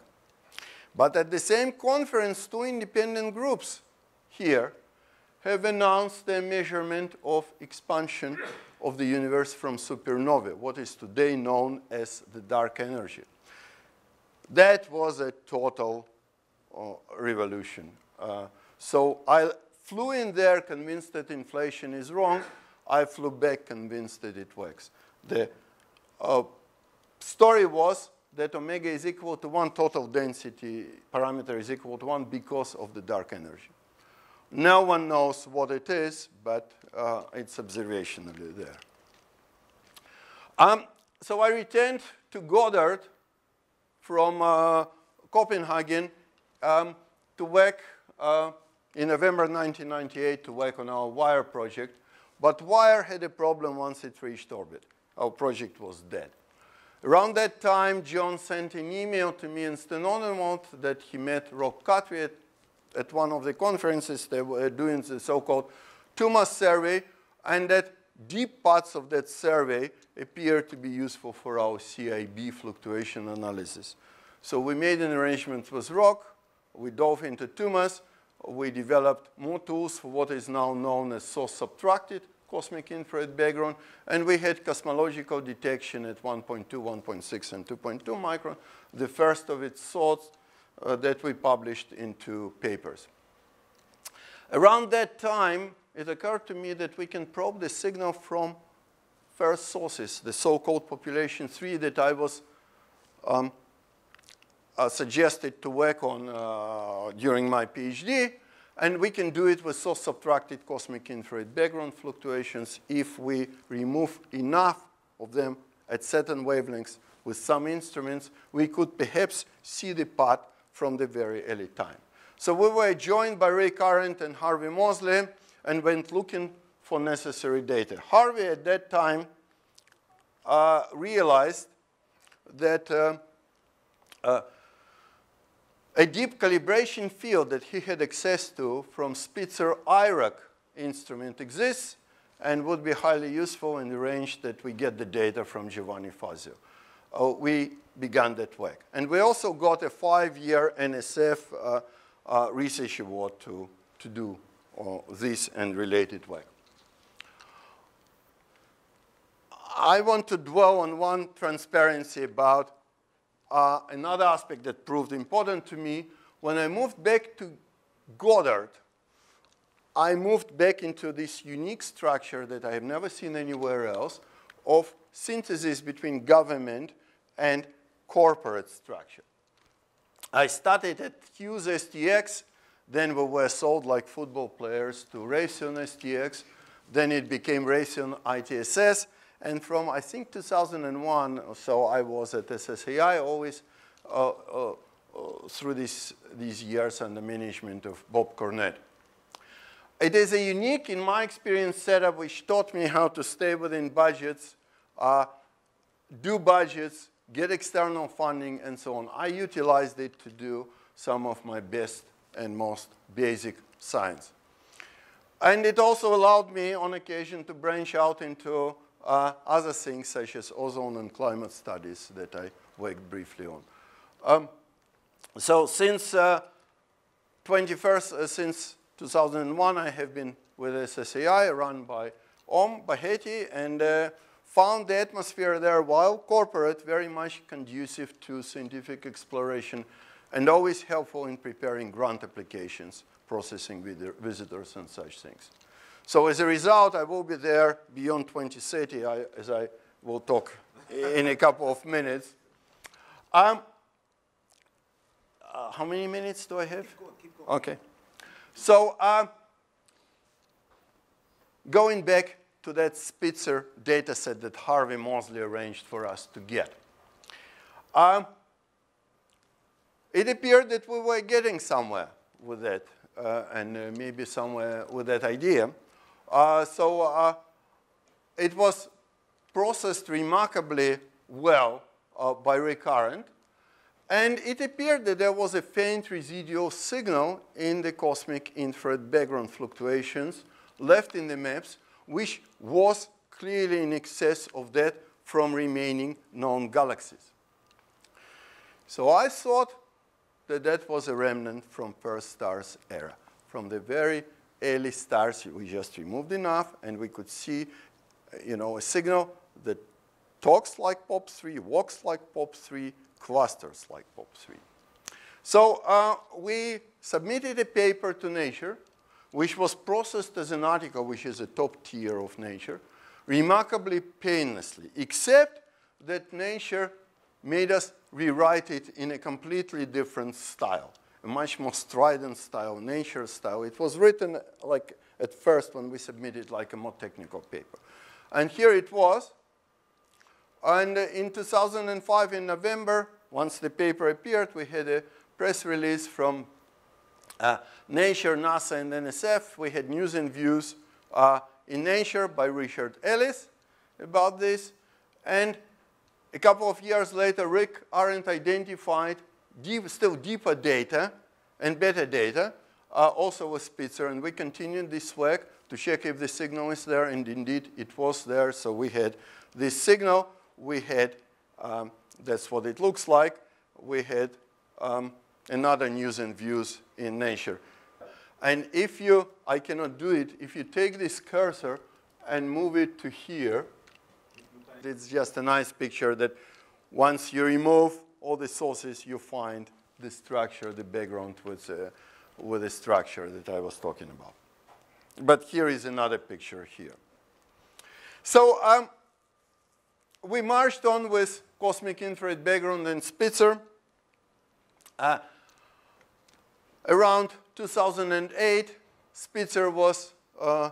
But at the same conference, two independent groups here have announced their measurement of expansion of the universe from supernovae, what is today known as the dark energy. That was a total uh, revolution. Uh, so I flew in there convinced that inflation is wrong. I flew back convinced that it works. The uh, story was that omega is equal to 1, total density parameter is equal to 1 because of the dark energy. No one knows what it is, but uh, it's observationally there. Um, so I returned to Goddard from uh, Copenhagen um, to work uh, in November 1998 to work on our WIRE project. But WIRE had a problem once it reached orbit. Our project was dead. Around that time, John sent an email to me in Sten Odenwald that he met Roc Cutri at, at one of the conferences. They were doing the so-called 2MASS survey, and that deep parts of that survey appear to be useful for our CIB fluctuation analysis. So we made an arrangement with Roc. We dove into 2MASS. We developed more tools for what is now known as source subtracted cosmic infrared background, and we had cosmological detection at 1.2, 1.6, and 2.2 micron, the first of its sorts uh, that we published into papers. Around that time, it occurred to me that we can probe the signal from first sources, the so-called population 3 that I was um, suggested to work on uh, during my PhD. And we can do it with source-subtracted cosmic infrared background fluctuations if we remove enough of them at certain wavelengths with some instruments, we could perhaps see the path from the very early time. So we were joined by Rick Arendt and Harvey Moseley and went looking for necessary data. Harvey at that time uh, realized that uh, uh, a deep calibration field that he had access to from Spitzer IRAC instrument exists and would be highly useful in the range that we get the data from Giovanni Fazio. Uh, we began that work. And we also got a five-year NSF uh, uh, research award to, to do uh, this and related work. I want to dwell on one transparency about uh, another aspect that proved important to me. When I moved back to Goddard, I moved back into this unique structure that I have never seen anywhere else of synthesis between government and corporate structure. I started at Hughes STX, then we were sold like football players to Raytheon STX, then it became Raytheon ITSS, and from I think 2001 or so I was at SSAI always uh, uh, uh, through this, these years under management of Bob Cornett. It is a unique, in my experience, setup which taught me how to stay within budgets, uh, do budgets, get external funding, and so on. I utilized it to do some of my best and most basic science. And it also allowed me, on occasion, to branch out into uh, other things such as ozone and climate studies that I worked briefly on. Um, so since uh, 21st, uh, since 2001, I have been with SSAI, run by Om Bahethi, and uh, found the atmosphere there, while corporate, very much conducive to scientific exploration and always helpful in preparing grant applications, processing visitors and such things. So as a result, I will be there beyond 2030, I, as I will talk in a couple of minutes. Um, uh, how many minutes do I have?
Keep going, keep going.
Okay. So uh, going back to that Spitzer data set that Harvey Moseley arranged for us to get. Um, it appeared that we were getting somewhere with that, uh, and uh, maybe somewhere with that idea. Uh, so uh, it was processed remarkably well uh, by Rick Arendt, and it appeared that there was a faint residual signal in the cosmic infrared background fluctuations left in the maps, which was clearly in excess of that from remaining known galaxies. So I thought that that was a remnant from first stars era. From the very early stars, we just removed enough, and we could see, you know, a signal that talks like POP3, walks like POP3, clusters like POP3. So uh, we submitted a paper to Nature, which was processed as an article, which is a top tier of Nature, remarkably painlessly, except that Nature made us rewrite it in a completely different style, a much more strident style, Nature style. It was written like at first when we submitted like a more technical paper. And here it was, and in 2005, in November, once the paper appeared, we had a press release from uh, Nature, NASA, and NSF. We had news and views uh, in Nature by Richard Ellis about this. And a couple of years later, Rick Arendt identified deep, still deeper data and better data, uh, also with Spitzer. And we continued this work to check if the signal is there. And indeed, it was there. So we had this signal we had, um, that's what it looks like, we had um, another news and views in nature. And if you, I cannot do it, if you take this cursor and move it to here, it's just a nice picture that once you remove all the sources, you find the structure, the background with, uh, with the structure that I was talking about. But here is another picture here. So um, we marched on with cosmic infrared background and Spitzer. Uh, around 2008, Spitzer was uh,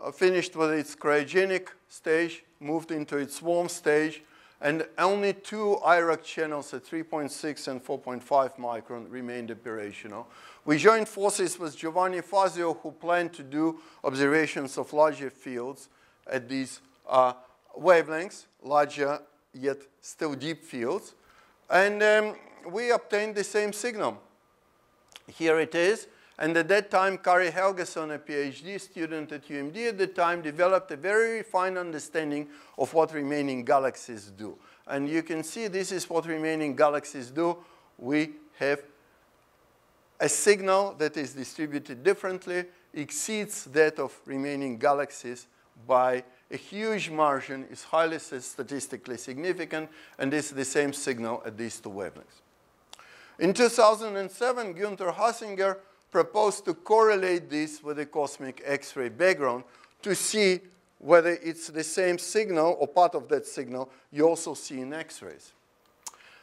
uh, finished with its cryogenic stage, moved into its warm stage, and only two IRAC channels at 3.6 and 4.5 micron remained operational. We joined forces with Giovanni Fazio, who planned to do observations of larger fields at these uh, wavelengths, larger yet still deep fields. And um, we obtained the same signal. Here it is. And at that time, Kari Helgason, a PhD student at UMD at the time, developed a very fine understanding of what remaining galaxies do. And you can see this is what remaining galaxies do. We have a signal that is distributed differently, exceeds that of remaining galaxies by a huge margin is highly statistically significant, and is the same signal at these two wavelengths. In 2007, Günther Hasinger proposed to correlate this with the cosmic X-ray background to see whether it's the same signal or part of that signal you also see in X-rays.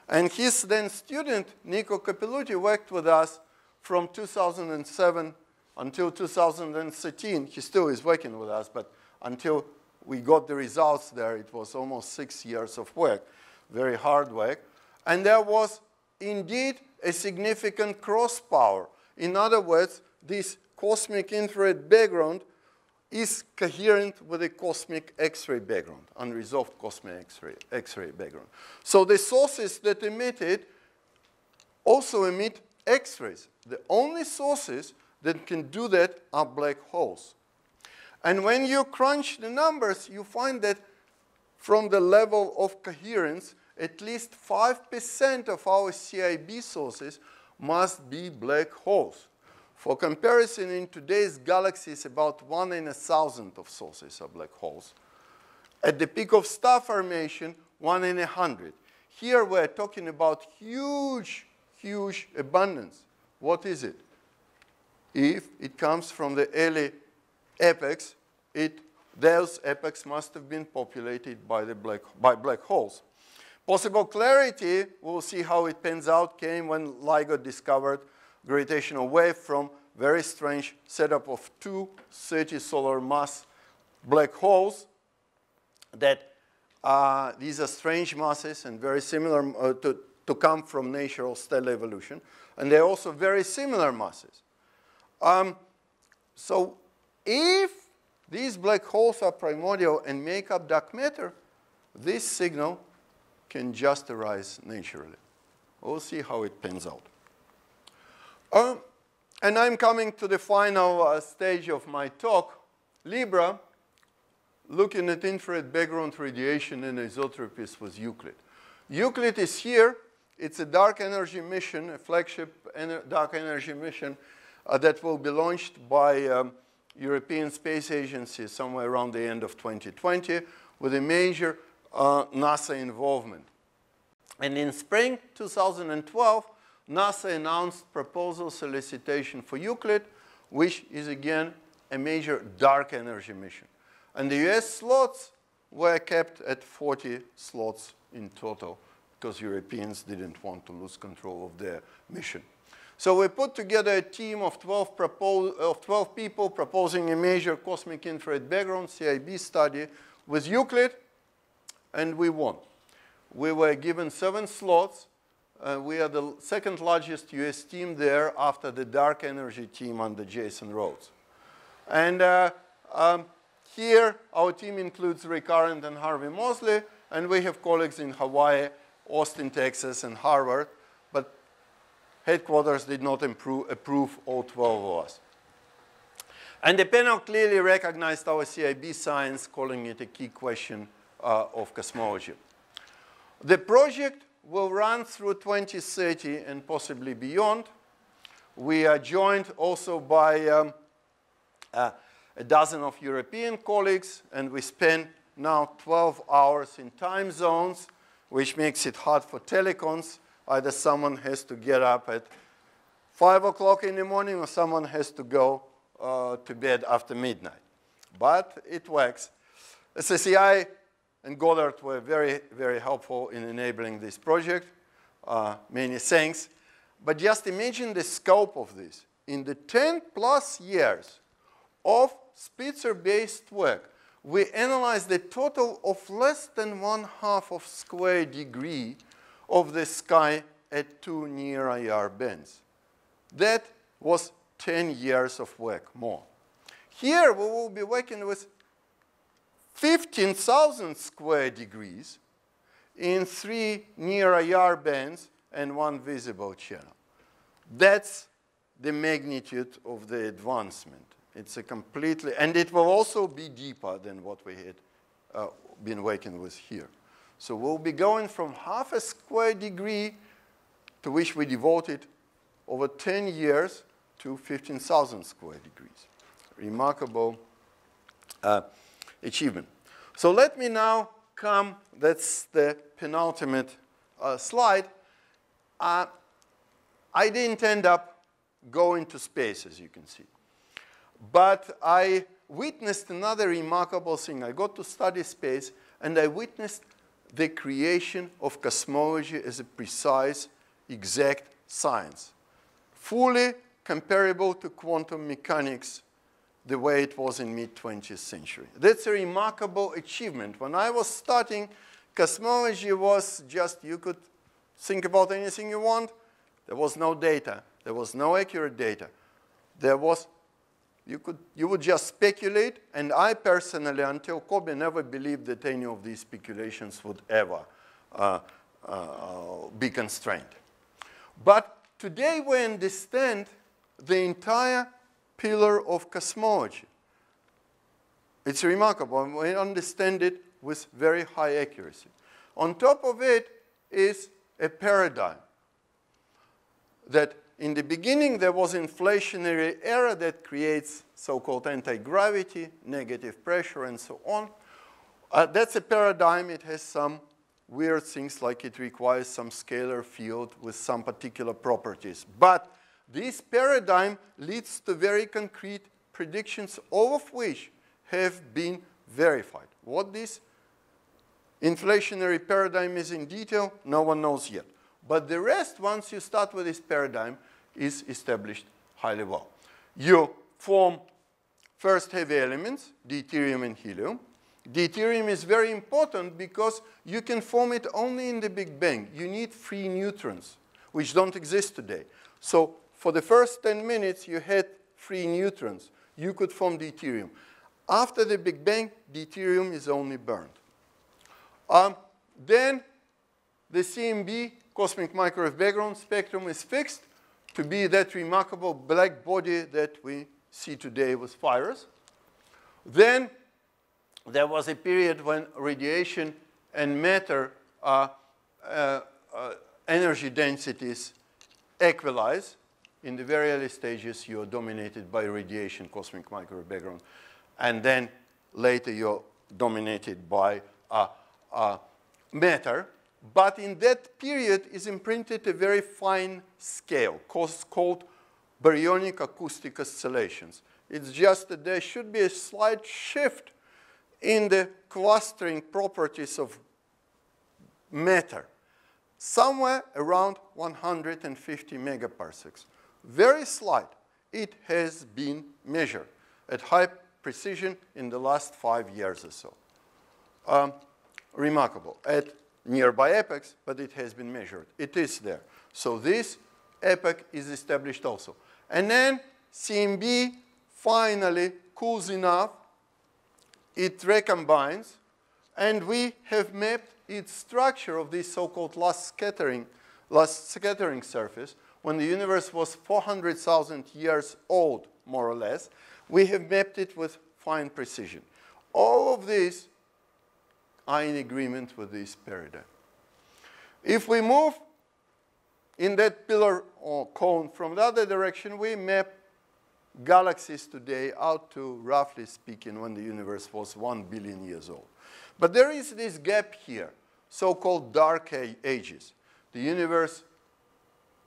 And his then student, Nico Cappelluti, worked with us from 2007 until 2013. He still is working with us, but until we got the results there, it was almost six years of work, very hard work. And there was indeed a significant cross power. In other words, this cosmic infrared background is coherent with a cosmic X-ray background, unresolved cosmic X-ray X background. So the sources that emitted also emit X-rays. The only sources that can do that are black holes. And when you crunch the numbers, you find that from the level of coherence, at least 5% of our CIB sources must be black holes. For comparison, in today's galaxies, about one in a thousand of sources are black holes. At the peak of star formation, one in a hundred. Here we're talking about huge, huge abundance. What is it? If it comes from the early epochs, it, those epochs must have been populated by, the black, by black holes. Possible clarity, we'll see how it pans out, came when LIGO discovered gravitational wave from very strange setup of two 30 solar mass black holes that uh, these are strange masses and very similar uh, to, to come from natural stellar evolution. And they're also very similar masses. Um, so if these black holes are primordial and make up dark matter, this signal can just arise naturally. We'll see how it pans out. Uh, and I'm coming to the final uh, stage of my talk, LIBRAE, looking at infrared background radiation anisotropies with Euclid. Euclid is here. It's a dark energy mission, a flagship ener dark energy mission uh, that will be launched by um, European Space Agency somewhere around the end of 2020 with a major uh, NASA involvement. And in spring 2012, NASA announced proposal solicitation for Euclid, which is again a major dark energy mission. And the US slots were kept at 40 slots in total because Europeans didn't want to lose control of their mission. So we put together a team of 12, of 12 people proposing a major cosmic infrared background CIB study with Euclid and we won. We were given seven slots. Uh, we are the second largest US team there after the dark energy team under Jason Rhodes. And uh, um, here, our team includes Rick Arendt and Harvey Moseley, and we have colleagues in Hawaii, Austin, Texas, and Harvard, but headquarters did not improve, approve all 12 of us. And the panel clearly recognized our CIB science, calling it a key question uh, of cosmology. The project will run through 2030 and possibly beyond. We are joined also by um, uh, a dozen of European colleagues, and we spend now 12 hours in time zones, which makes it hard for telecons. Either someone has to get up at 5 o'clock in the morning or someone has to go uh, to bed after midnight. But it works. SSAI and Goddard were very, very helpful in enabling this project. Uh, many thanks. But just imagine the scope of this. In the 10 plus years of Spitzer-based work, we analyzed the total of less than one half of square degree of the sky at two near IR bands. That was 10 years of work more. Here we will be working with 15,000 square degrees in three near IR bands and one visible channel. That's the magnitude of the advancement. It's a completely, and it will also be deeper than what we had uh, been working with here. So we'll be going from half a square degree to which we devoted over 10 years to 15,000 square degrees. Remarkable uh, achievement. So let me now come, that's the penultimate uh, slide. Uh, I didn't end up going to space, as you can see. But I witnessed another remarkable thing. I got to study space, and I witnessed the creation of cosmology as a precise, exact science, fully comparable to quantum mechanics the way it was in mid-20th century. That's a remarkable achievement. When I was starting, cosmology was just, you could think about anything you want. There was no data. There was no accurate data. There was, you, could, you would just speculate, and I personally, until COBE, never believed that any of these speculations would ever uh, uh, be constrained. But today we understand the entire pillar of cosmology. It's remarkable. We understand it with very high accuracy. On top of it is a paradigm that in the beginning there was inflationary era that creates so-called anti-gravity, negative pressure, and so on. Uh, that's a paradigm. It has some weird things like it requires some scalar field with some particular properties. But this paradigm leads to very concrete predictions, all of which have been verified. What this inflationary paradigm is in detail, no one knows yet. But the rest, once you start with this paradigm, is established highly well. You form first heavy elements, deuterium and helium. Deuterium is very important because you can form it only in the Big Bang. You need free neutrons, which don't exist today. So for the first 10 minutes, you had free neutrons. You could form deuterium. After the Big Bang, deuterium is only burned. Um, then the CMB, cosmic microwave background spectrum, is fixed to be that remarkable black body that we see today with FIRAS. Then there was a period when radiation and matter uh, uh, uh, energy densities equalize in the very early stages, you're dominated by radiation, cosmic microwave background. And then later, you're dominated by uh, uh, matter. But in that period is imprinted a very fine scale called baryonic acoustic oscillations. It's just that there should be a slight shift in the clustering properties of matter, somewhere around 150 megaparsecs very slight, it has been measured at high precision in the last five years or so. Um, remarkable. At nearby epochs, but it has been measured. It is there. So this epoch is established also. And then CMB finally cools enough, it recombines, and we have mapped its structure of this so-called last scattering, last scattering surface when the universe was 400,000 years old, more or less, we have mapped it with fine precision. All of these are in agreement with this paradigm. If we move in that pillar or cone from the other direction, we map galaxies today out to, roughly speaking, when the universe was 1 billion years old. But there is this gap here, so-called dark ages. The universe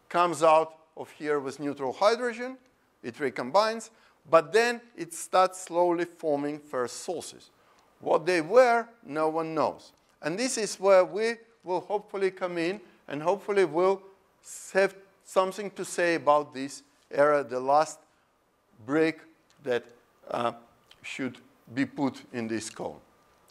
comes out of here with neutral hydrogen, it recombines, but then it starts slowly forming first sources. What they were, no one knows. And this is where we will hopefully come in and hopefully will have something to say about this era, the last break that uh, should be put in this cone.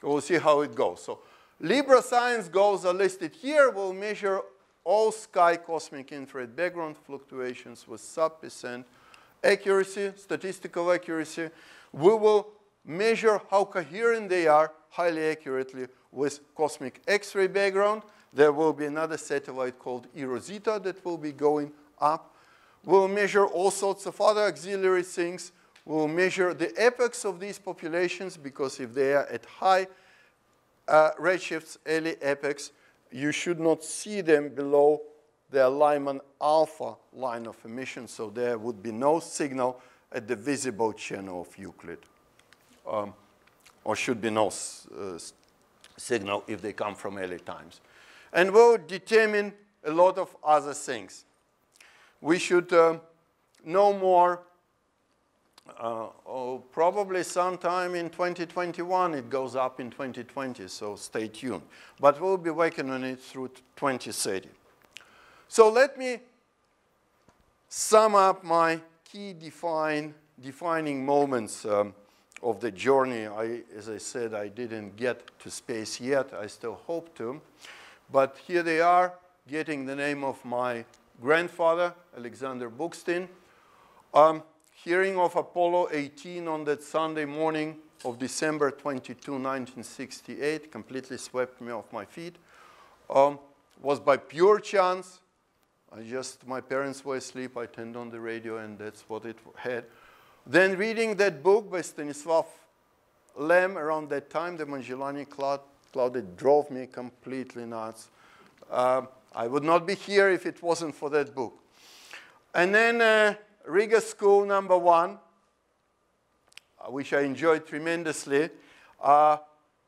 We'll see how it goes. So LIBRAE science goals are listed here. We'll measure all sky cosmic infrared background fluctuations with sub-percent accuracy, statistical accuracy. We will measure how coherent they are highly accurately with cosmic X-ray background. There will be another satellite called eROSITA that will be going up. We'll measure all sorts of other auxiliary things. We'll measure the epochs of these populations because if they are at high uh, redshifts, early epochs, you should not see them below the Lyman alpha line of emission, so there would be no signal at the visible channel of Euclid. Um, or should be no uh, signal if they come from early times. And we'll determine a lot of other things. We should uh, know more, uh, oh, probably sometime in 2021, it goes up in 2020, so stay tuned. But we'll be working on it through 2030. So let me sum up my key define, defining moments um, of the journey. I, as I said, I didn't get to space yet. I still hope to. But here they are, getting the name of my grandfather, Alexander Buxtin. Um, hearing of Apollo 18 on that Sunday morning of December 22, 1968, completely swept me off my feet. Um, was by pure chance. I just, my parents were asleep, I turned on the radio and that's what it had. Then reading that book by Stanislav Lem around that time, the Magellanic Cloud, cloud it drove me completely nuts. Uh, I would not be here if it wasn't for that book. And then uh, Riga School number one, uh, which I enjoyed tremendously. Uh,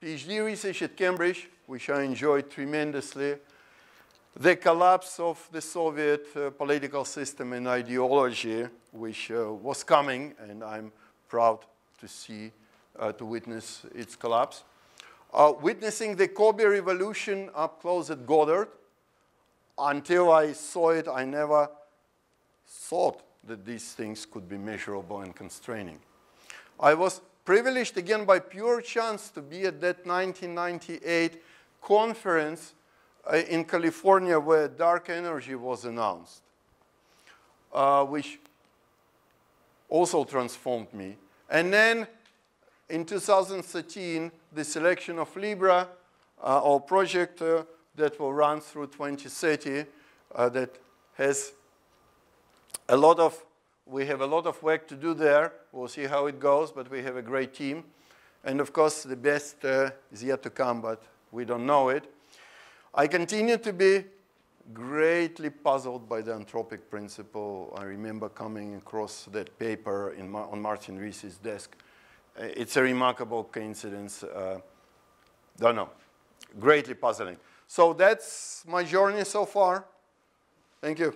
PhD research at Cambridge, which I enjoyed tremendously. The collapse of the Soviet uh, political system and ideology, which uh, was coming, and I'm proud to see, uh, to witness its collapse. Uh, witnessing the COBE revolution up close at Goddard, until I saw it, I never thought that these things could be measurable and constraining. I was privileged again by pure chance to be at that 1998 conference uh, in California where dark energy was announced, uh, which also transformed me. And then in 2013, the selection of LIBRAE, uh, our project uh, that will run through 2030, uh, that has a lot of, we have a lot of work to do there. We'll see how it goes, but we have a great team. And of course, the best uh, is yet to come, but we don't know it. I continue to be greatly puzzled by the anthropic principle. I remember coming across that paper Ma on Martin Rees's desk. Uh, it's a remarkable coincidence. Uh, don't know. Greatly puzzling. So that's my journey so far. Thank you.